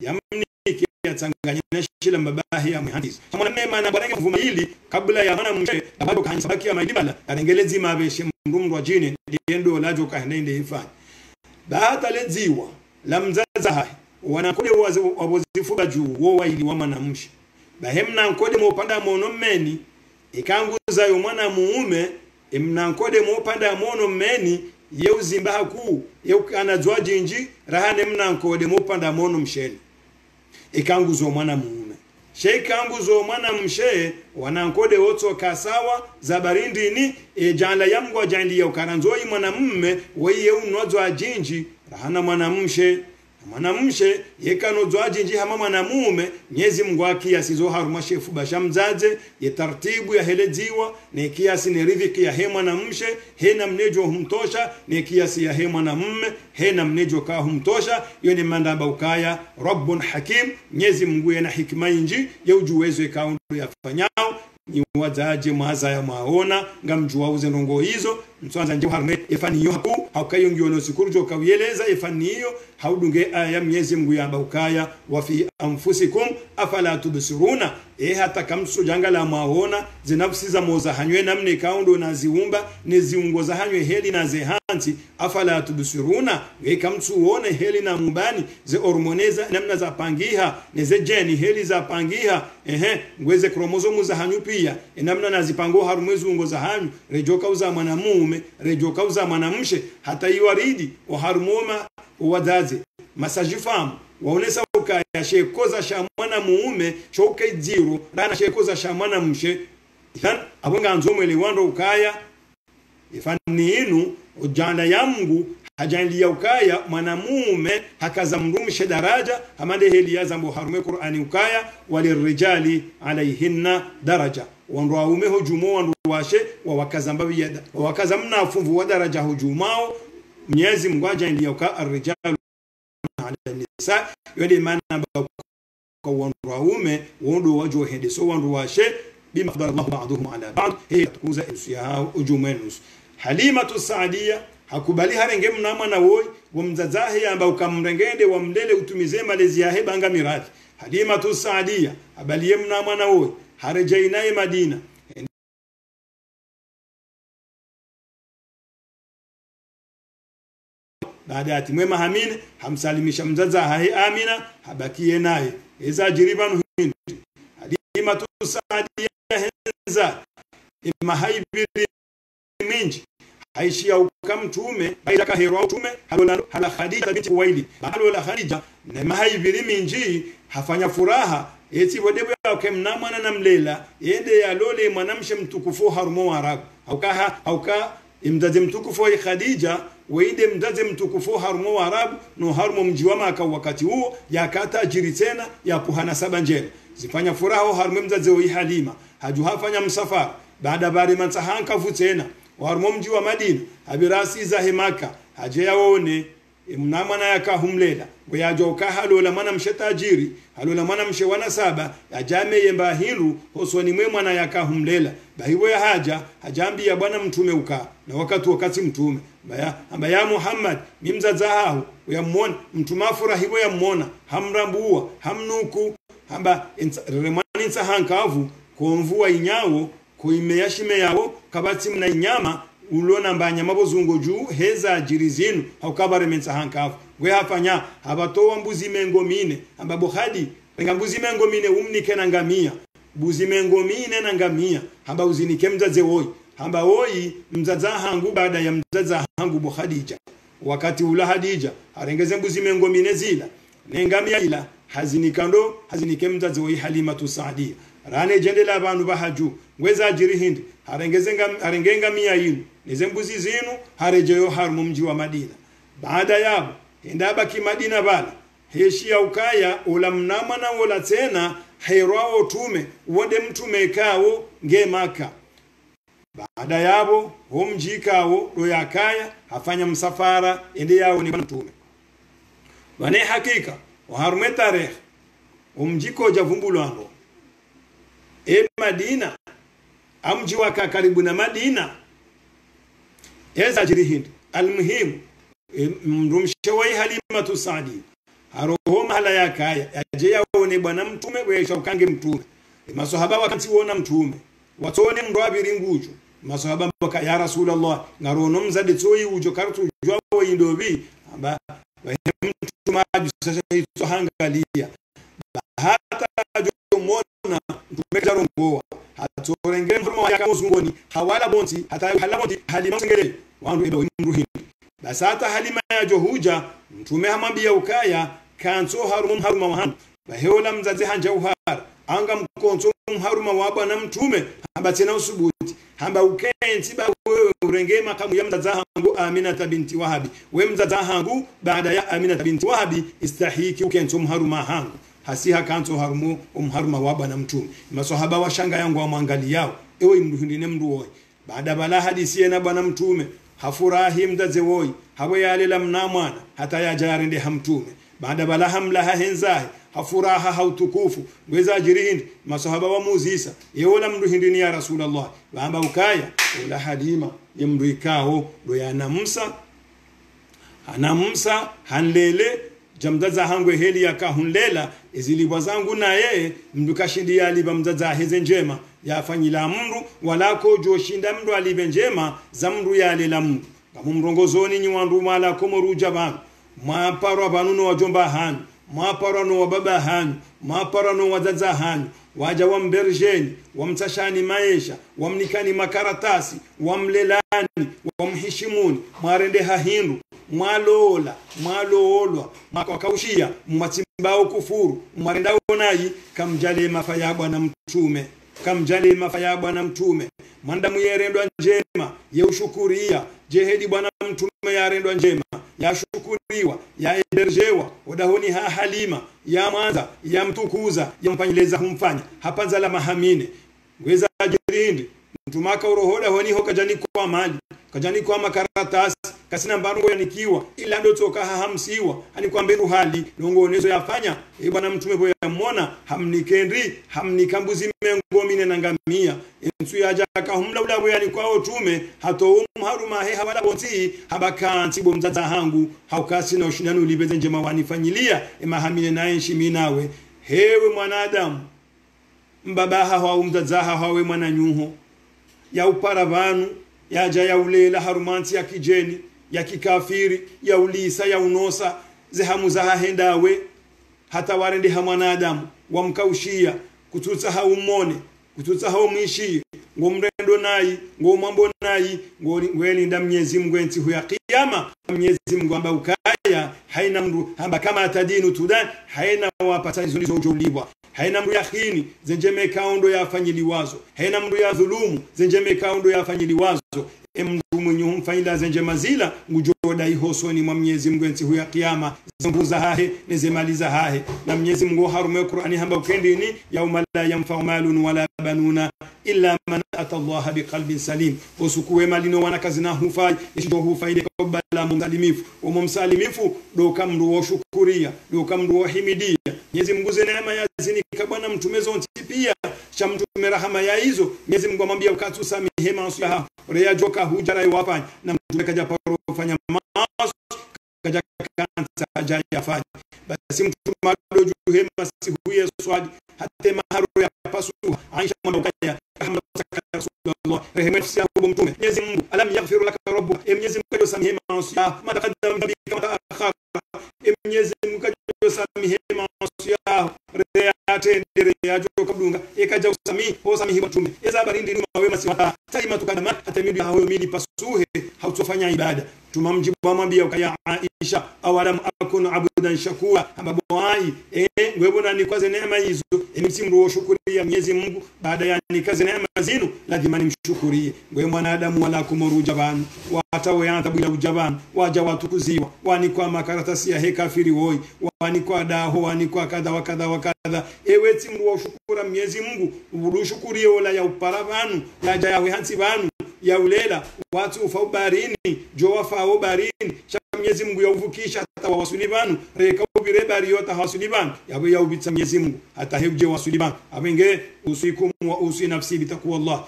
yamnike yatanganya shila mabahi ya mhandisi. Mwanamme mana mvuma hili kabla ya mwanamshe bado kanisa baki ya maidibala arengelezi mabeshe mrumrwa jini ndiendo lajo kahendende ifanye baada ledziwa la mzaza hai wanakode wabozifuga juu wo waili wa mwanamshi bahemnankode mopanda mono mmeni ikanguza yo mwana muume imna nkode mopanda mono mmeni yeuzimba haku yeukana dzwa jinji rahane mna nkode mopanda mono msheni ikanguza mwana muume sheikanguzo mwana mshe wanankode wotso kasawa zabarindini ejala yamgwa jandi ya ukaranzoi mwanamume weye unwadzwa jinji rahana mwanamshe mwanamshe yekanodzwa ajinji hama mwanamume nyezi mngwaki akiyasi zo haruma shefu basha mzaze ye tartibu ya heledziwa ne kiasi ne riziki ya he mwanamshe he na mnejo humtosha ne kiasi ya he mwanamume he ka humtosha. Iyo ni mandaba ukaya rabbun hakim nyezi mungu yena hikima inji ya ujuwezo ikaundu yafanyao ni wazaje mwaza ya maona ngamjua uze ndongo hizo mtwanza nje harume efani hiyo haku haukayongiwa no sikuru jo kawieleza efani yo haudunge aya Mwenyezi Mungu yamba ukaya wa fi anfusikum afala tubsiruna e hata kamso janga la maona zinafsi za moza hanywe namne kaundo na ziumba ne ziungo za hanywe heli na zehanti afala tubsiruna e kamso uone heli na mubani ze hormoneza namna za pangiha ne ze jeni heli za pangiha. Ehe ngweze kromosomu za hanyu pia. E namna na zipango harumwezi ungo za hanyu rejoka uza mwanamume rejoka kauza mwanamshe hata iwaridi o harumoma masaji masajifamu waonesa ukaya shekoza sha mwana muume choke dziro rana shekoza sha mwana mshe ifan abonga nzomwele wando ukaya. Ifani inu ujanda ya Mungu hajanlia ukaya mwanamume hakaza mrumshe daraja amande heli ya zambo harume Qur'ani ukaya walirijali alaihinna daraja wandu waume hujumo wandu washe wa mbabi yada wa wakaza mnafuvu wadaraja hujumao Mwenyezi Mungu indi yaka arrijalu ala nisa yode mana kwa wandu waume wandu wajo hende. So wandu washe bima fadala Allah ba'dhum ala ba'd hiya tukuza insu ya ujumenus halimatu saadia hakubali harenge mnama na woi wamzazahi amba ukamrengende wamlele utumize malezi yahe banga miradi halimatu saadia abaliye mnama na woi harejainaye madina. Baada ya timwema hamine hamsalimisha mzaza hai amina habakie naye. Eza jiribanu hindi halimatu saadia henza. Imahaibiri minji uka mtume baida kahero utume halola hala khadija binti kuwaili halola khadija na mahaibiri minji hafanya furaha eti bodebwe yake mnamwana na mlela ya yalole mwanamshe mtukufu harumo warabu hauka hauka imdaze mtukufu wa khadija weinde mdaze mtukufu harumo warabu no harumo mji wa maka wakati huo yakata ajiri tena ya puhana saba njema zifanya furaha harumo mdaze wa halima haju hafanya msafara. Baada bari mansahanka tena warumo mji wa madina abirasi za himaka haje yaone mnamwana yakahumlela ngoyajoka halola mwana mshe tajiri halola mwana mshe wana saba yajame yemba hilu hosoni mwe mwana yakahumlela bahiwe ya haja hajambi ya bwana mtume uka na wakati wakati mtume. Baya amba ya Muhammad mimzazahahu uyamuona mtuma mtume afurahiwe yamwona hamrambua hamnuku amba remani nsahankavu komvua inyawo kuimeyashime yawo kabati mna inyama ulona mbanyama bozungo juu heza ajiri zinu haukabare mensa hankafu. Gwe hafanya habatowa mbuzi mengo mine amba bohadi renga mbuzi mengo mine umnike na ngamia. Mbuzi mengo mine na ngamia hamba uzinike mzaze woi. Hamba woi mzaza hangu baada ya mzaza hangu bo Khadija. Wakati ula Hadija arengeze mbuzi mengo mine zila. Nengamia ila hazinikando hazinike mzaze woi Halimatu Saadia rane jende la bantu bahaju ngweza ajiri hindi. Harengenga mia yinu. Nize mbuzi zinu harejeyo harumu mji wa Madina. Baada yabo endaba ki Madina bala. Heshi ya ukaya ula mnama na ula tena herwao tume wode mtume kawo nge maka. Baada yabo homji kawo do yakaya hafanya msafara ende yao ni mtume. Wane hakika waharume umjiko koja vumbulwando e Madina amji waka karibu na Madina. Eza jiri hindi e, mrumshewai halimatu saadi. Haroho mahala ya kaya yaje yaone bwana mtume wesha ukange mtume. Masohaba wakati wona mtume. Watone mndo abiri ngujo masohaba mbaka ya rasulullah ngarono mzade toyi ujo kartu ujwa indobi. Amba mtume ajusasha hito hangalia hata ajo mona mtumejarongoa hatorengere mfumo wa yaka muzungoni hawala bonti hata hala bonti halima sengele wandu ebe mruhi basi hata halima ya johuja mtume hamwambia ukaya kanso harumu haruma wahan baheola mzazi hanja uhara anga mkonso mharuma wa bwana mtume hamba tena usubuti. Hamba ukenti ba wewe urenge makamu ya mzazi hangu Amina binti Wahabi. We mzazi hangu baada ya Amina binti Wahabi istahiki ukenso mharuma hangu hasiha kanso harumu umharuma waba na mtume. Maswahaba wa shanga yangu wamwangali yao ewe mduhindine mndu woi baada bala hadisi na bwana mtume hafurahi mdaze woi hawe yalela mnamwana hata yajarende hamtume baada bala hamla hahenzahe hafuraha hautukufu ngweza ajirihindi masahaba wa muzisa yewola mndu hindini ya rasulallah. Baamba ukaya ola halima ye mndu ikao ndo yanamsa hanamsa hanlele jamzaza hangwe heli yakahunlela izilibwa zangu naye mndu kashindi yaliba mzaza heze njema. Yafanyila mndu walako joshinda mndu alibe njema za mndu yalela mndu. Ngamumrongozoni nyiwandu malako moruja banu mwaparwa banu no wajomba hanyu mwaparwa no wababa hanyu mwaparwa no wazaza hanyu waja wamberjeni wamtashani maisha wamnikani makaratasi wamlelani wamhishimuni mwarende hahindu mwalola mwaloolwa mwakakaushiya mwatsimbao kufuru mwarendao nayi kamjale mafa ya bwana mtume kamjale mafa ya bwana mtume. Mwandamu yerendwa njema yeushukuria jehedi bwana mtume yarendwa njema yashukuriwa yaenderjewa odahoni ha halima ya mwanza yamtukuza yampanyileza humfanya hapanza la mahamine ngweza jirindi mtumaka urohoda honiho kajani kwa mali kajani kwa makaratasi kasina mbarongo yanikiwa ila ndo toka hahamsiwa ani kwa mbendu hali longonezo yafanya. E bwana mtume boya yamwona hamnikendi hamnikambuzi mengo mine nangamia insu yaja kahumla ula boya ni kwao tume. Hato umharuma he habala bonti habakanti bo mzaza hangu. Haukasi na ushindani ulibeze njema wanifanyilia. Emahamine naye nshimi hewe mwanadamu mbabaha hawa umzazaha hawe mwana nyuho ya upara vanu yaja ya ulela harumansi ya kijeni ya kikafiri ya ulisa ya unosa zehamu zahahendawe hata warende ha mwanadamu wamkaushia kututsa haumone kututsa haumwishie ngo mrendo nayi ngo mwambo nayi ngo ngwelinda mnyezi mngu entihu ya kiyama. Mnyezi mngu amba ukaya haina mndu amba kama atadinu tudan haina wapata zulizo ujuliwa. Haina mndu ya khini zenjeme kaundo yafanyiliwazo haina mndu ya dhulumu zenjeme kaundo yafanyiliwazo emndu mwenye humfanyila zenje mazila ngujoda ihosoni mwa mnyezi mngu entihu ya kiyama. Zembuza hahe nezemaliza hahe. Na mnyezi mngu harume Qur'ani hamba ukendini yauma la yanfa'u malun wala banuna illa man ata Allah biqalbin salim. Osukuwe malino wana kazina hufai ishijo hufaide kobala mumsalimifu umo doka mndu woshukuria doka mndu do Mwenyezi Mungu neema ya zinika bwana mtume zonti pia. Cha mtume rahama ya hizo. Mwenyezi Mungu amwambia ukatu samihe maasi ya reya joka hujara iwapa na mtume kaja paro fanya maasi kaja kansa haja yafanya basi mtume ado juhe masi huye swadi hata maharo ya pasu Aisha mwamba ukaya. Rahma Rasulullah. Rehema ya mtume. Mwenyezi Mungu alam yaghfir laka rabbuka? E Mwenyezi Mungu kaja samihe maasi ya madakadam bika ta'akhkhara e Mwenyezi Mungu kajo samihe maasi reatendere atendere yajo kabdunga ekaja usami osamihi mtume. Eza barindi masiwata taima tukadama atamidu hawo mili pasuhe hautofanya ibada tumamjibu amwambia ukaya Aisha awalam akun abudan shakura. Ambapo ai eh ngwebona ni kwaze neema hizo. Emsimru wa shukuria Mwenyezi Mungu baada ya nikaze neema zinu lazima nimshukurie. Ngwe mwanadamu wala kumoruja banu watawe yantabu ya ujabanu waja watukuziwa. Wani kwa makaratasi ya hekafiri woi wani kwa daho wani kwa kadha wa kadha wa kadha. Ewe timru wa shukura Mwenyezi Mungu urushukurie wala ya upara banu yaja yawe hansi banu ya ulela watu ufau barini jo wafao barini cha Mwenyezi Mungu yauvukisha hata wawasuli banu. Reka ubire bari yota hawasuli banu. Yawe yaubitsa Mwenyezi Mungu hata heuje wasuli banu. Abenge usikum wa usi nafsi bitakuwa Allah.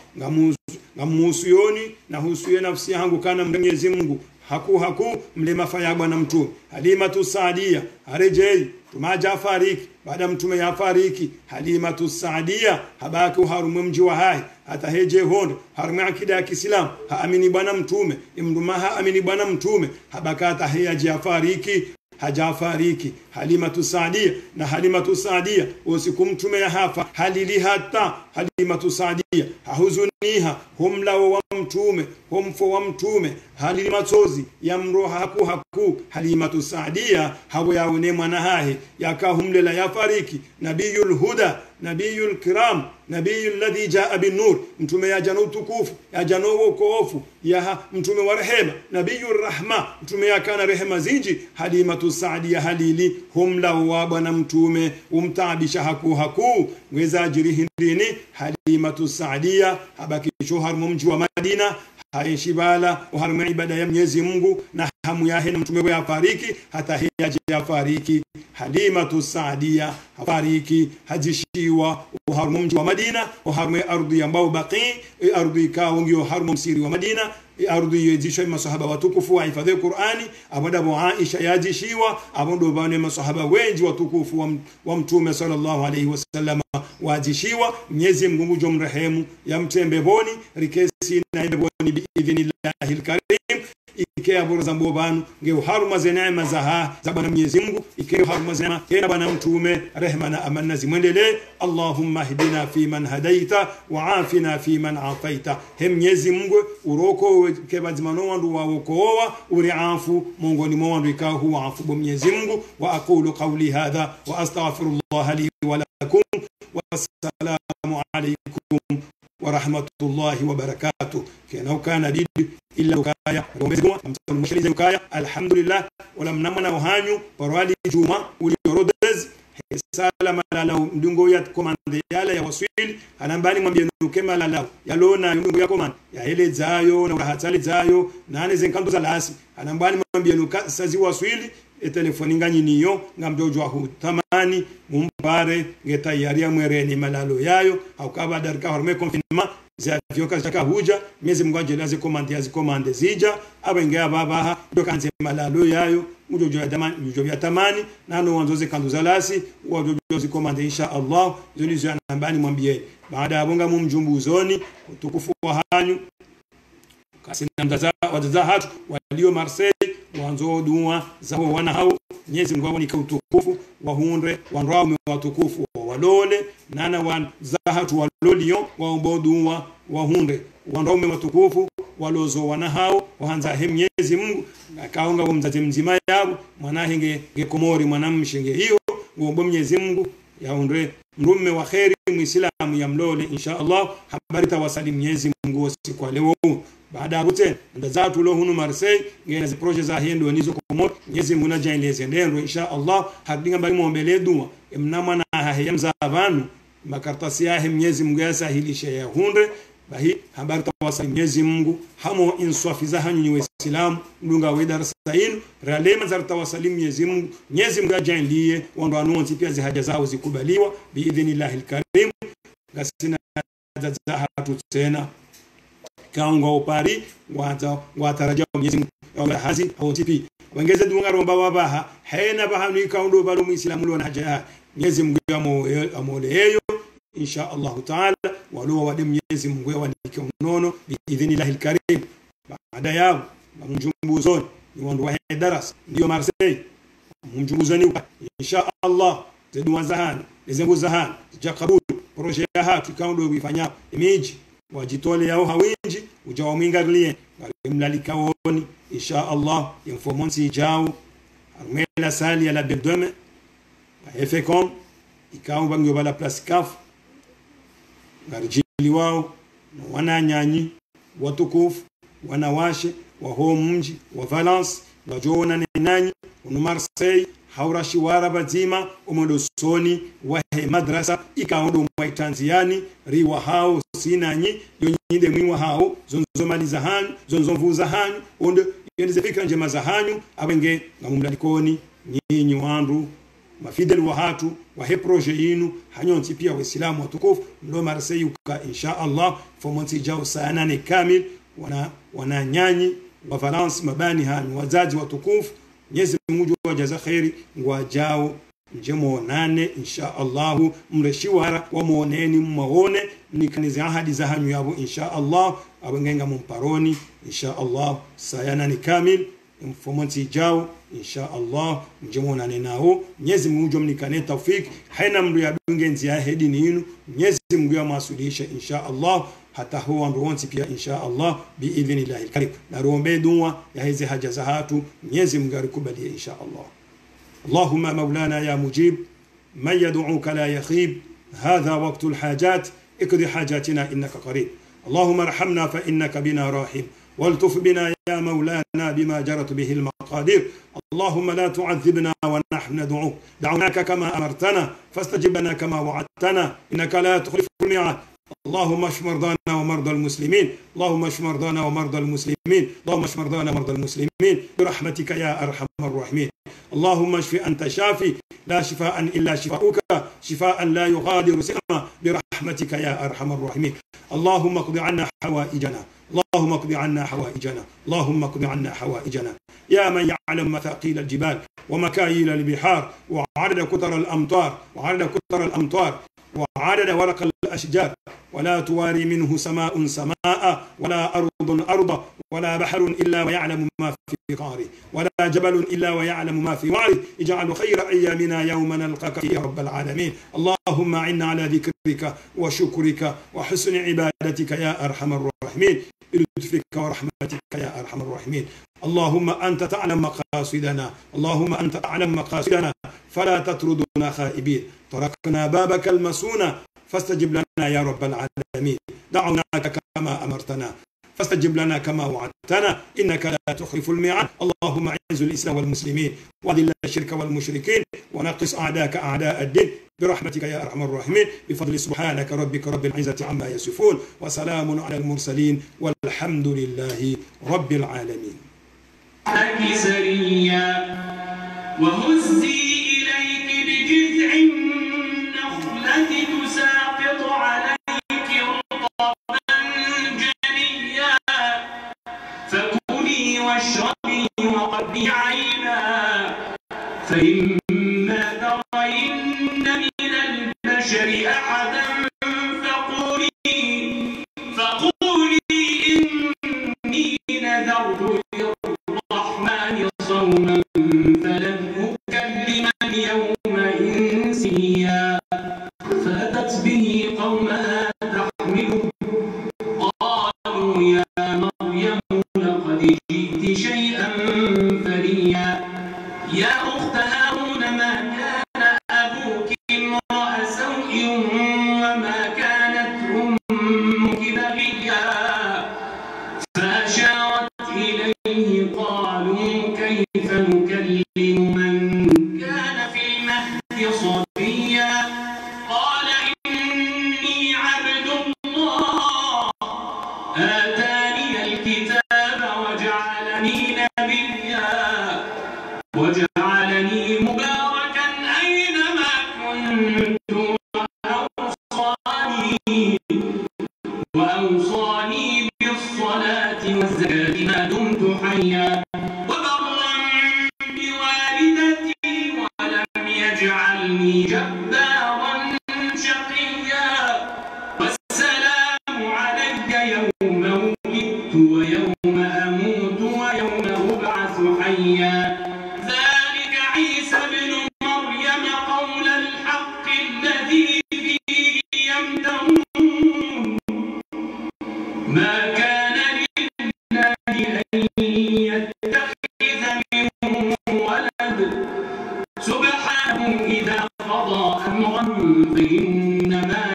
Ngamusu yoni na husuye nafsi yangu kana Mwenyezi Mungu haku haku mlema fayagwa bwana mtume halimatu saadia arejei. Tumaja afariki. Baada mtume ya fariki halimatu saadia habaki uharumwe mji wa hai. Hata heje hondo harumwe akida ya Kiislamu. Haamini bwana mtume. Imduma haamini bwana mtume. Habaka hata heje fariki hajafariki halimatu saadia na halimatu saadia usiku mtume ya hafa halili hata halimatu saadia hahuzuniha humlao wa mtume humfo wa mtume halili machozi ya mroha haku haku halimatu saadia hawo yaone mwana hahe yakahumlela yafariki nabiyul huda nabiyul kiram nabiyul ladhi jaa bin nur mtume ya jana utukufu ya jana wokofu ya mtume wa rehema nabiyur rahma mtume ya kana rehema zinji halimatu saadia halili humla huwabwa bwana mtume umtaabisha haku haku ngweza ajiri hindini halimatu saadia habaki harumu mumji wa madina haishibala uharumu ibada ya mnyezi Mungu na hamu yahe na mtume ya fariki hata hiyaje ya fariki halimatu saadia hafariki hajishiwa uharumu mji wa Madina uharume ardhi ambao baqi ardhi ngio harumu msiri wa Madina ardhi yejishwa masahaba watukufu wa hifadhi Qur'ani aboda bo Aisha yajishiwa abondo bane masahaba wenji watukufu wa, mtume sallallahu alayhi wasallam wajishiwa. Mnyezi Mungu jomrehemu yamtembe boni rikesi na ende boni biidhnillahi alkarim bora za mbo banu nge uharuma ze neema za ha za bwana Mwenyezi Mungu. Ikea uharuma ze neema tena bwana mtume rehma na amani zimwendelee Allahumma hdina fi man hadaita wa afina fi man afaita. He Mwenyezi Mungu uroko ke bazimano wandu wa wokoa uri afu mongoni mwa wandu ikao huwa afu bo Mwenyezi Mungu. Wa aqulu qawli hadha wa astaghfirullah li wa lakum wa assalamu alaykum warahmatullahi wabarakatu kenao kana didi illa ukaya ngombezi ukaya. Alhamdulillah wala mnamana uhanyu parwali juma uliorodez hesala malala mdungo ya komande yala ya waswili anambani mwambie nuke malala yalona mdungo ya komande ya hele zayo na rahatali zayo nane zenkanto za lasi anambani mwambie nuka sazi waswili e telefoni ngani niyo ngamjojo hu tamani ngeta mwere mwereni malalo yayo au kaba darika harume konfinma zi huja miezi jela laze komande ya komande zija abenge ababaha dokanze malalo yayo mujojo ya tamani mujojo ya tamani nano wanzoze kandu zalasi wajojo zikomande insha Allah zolizo anambani mwambie baada ya bonga mumjumbuzoni utukufu wa hanyu kasina mzaza wazaza hatu walio Marseille wanzo duwa za wana hao Mwenyezi Mungu ni utukufu wahunde wanrao watukufu walole nana wan zahatu walolio waombo dua wahunde wanrao watukufu walozo wana hao wahanza he Mwenyezi Mungu akaonga mzazi mzima yao mwanahe nge, gekomori mwanamshinge hiyo ngombo Mwenyezi Mungu yaunde mrume wa kheri muislamu ya mlole insha Allah. Habari tawasali Mwenyezi Mungu siku ya leo baada ya rute nda zatu lo hunu Marseille ngena zi projet za hendo nizo komo nyezi nguna na jaileze ndendo insha Allah hadinga bali muombele dua. Mnamana hahe za vanu makartasi yahe mnyezi Mungu yasahilishe ya hunde bahi habari tawasali mnyezi Mungu hamo inswafi za hanyu waislamu ndunga we darasa inu ralema za tawasali mnyezi Mungu nyezi Mungu ajailie wando anuonzi pia zihaja zao zikubaliwa biidhinillahi karim gasina za hatu tena kangwa upari wata wataraja Mwenyezi Mungu. Hazi hotipi wengeze dunga romba wabaha hena bahanu ikaundo balo muislamu lona haja. Mwenyezi Mungu amole yeyo. Insha Allah taala walo wade Mwenyezi Mungu walike unono biidhnillah alkarim baada yao mjumbuzoni ni wandu wa darasa ndio Marseille. Mjumbuzoni insha Allah zedwa zahana lezengu zahana jakabulu proje ya hatu kaundo bifanya imiji wajitole yao hawinji uja mwingalie. Alimlalika woni insha Allah informonsi jao armela sali ya la bedome efecom ikao bangyo bala place kaf garjili wao wana wananyanyi watukufu wanawashe wa home mji wa Valence wajona nenanyi unu Marseille haurashi wara bazima wahe madrasa ikaondo mwaitanziani riwa hao sinanyi yonyide mwiwa hao zonzomaliza hanyu zonzomvuza hanyu und yendize njema za hanyu awenge ngamumlalikoni nyinyi wandu mafidel wa hatu wahe proje yinu hanyonsi pia waislamu watukufu mlo marseyuka uka insha Allah fomonsi jao saa nane kamil wana nyanyi wa Valence mabani hanyu wazazi watukufu Mwenyezi Mungu wajaza khairi ngwajao nje nane insha Allahu mreshiwara wamuoneni mmaone nikanize ahadi za hanyu yabo insha Allah abengenga mumparoni insha Allah sayana ni kamil mfomonsi jao insha Allah nje nao. Mwenyezi Mungu mnikane tawfik haina mru ya dunge hedi ni inu. Mwenyezi Mungu ya insha Allah hata huwa nduonsi pia insha Allah biidhnillahi alkarim na ruombe dua ya hizi haja za hatu Mwenyezi Mungu alikubalie insha Allah اللهم مولانا يا مجيب من يدعوك لا يخيب هذا وقت الحاجات اقض حاجاتنا إنك قريب. اللهم ارحمنا فإنك بنا راحم. والطف بنا يا مولانا بما جرت به المقادير. اللهم لا تعذبنا ونحن ندعوك. دعوناك كما أمرتنا فاستجب لنا كما وعدتنا. إنك لا تخلف الميعاد. اللهم اشف مرضانا ومرضى المسلمين. اللهم اشف مرضانا ومرضى المسلمين. اللهم اشف مرضانا ومرضى المسلمين. برحمتك يا أرحم الراحمين. اللهم اشف أنت شافي. لا شفاء إلا شفاؤك. شفاء لا يغادر سقما. برحمتك يا أرحم الراحمين. اللهم اقض عنا حوائجنا. اللهم اقض عنا حوائجنا اللهم اقض عنا حوائجنا. يا من يعلم مثاقيل الجبال ومكاييل البحار وعدد كتر الأمطار وعدد كتر الأمطار وعدد ورق الأشجار. ولا تواري منه سماء سماء ولا أرض ارضا ولا بحر إلا ويعلم ما في قاره ولا جبل إلا ويعلم ما في وعره. اجعل خير أيامنا يوم نلقاك يا رب العالمين. اللهم أعنا على ذكرك وشكرك وحسن عبادتك يا أرحم الراحمين. بلطفك ورحمتك يا أرحم الراحمين. اللهم أنت تعلم مقاصدنا. اللهم أنت تعلم مقاصدنا. فلا تطردنا خائبين. تركنا بابك المسونة فاستجب لنا يا رب العالمين. دعوناك كما أمرتنا. فاستجب لنا كما وعدتنا إنك لا تخلف الميعاد. اللهم أعز الإسلام والمسلمين وأذل الشرك والمشركين ونقص أعداءك أعداء الدين. برحمتك يا أرحم الراحمين. بفضل سبحانك ربك رب العزة عما يصفون. وسلام على المرسلين والحمد لله رب العالمين. سريا وهزي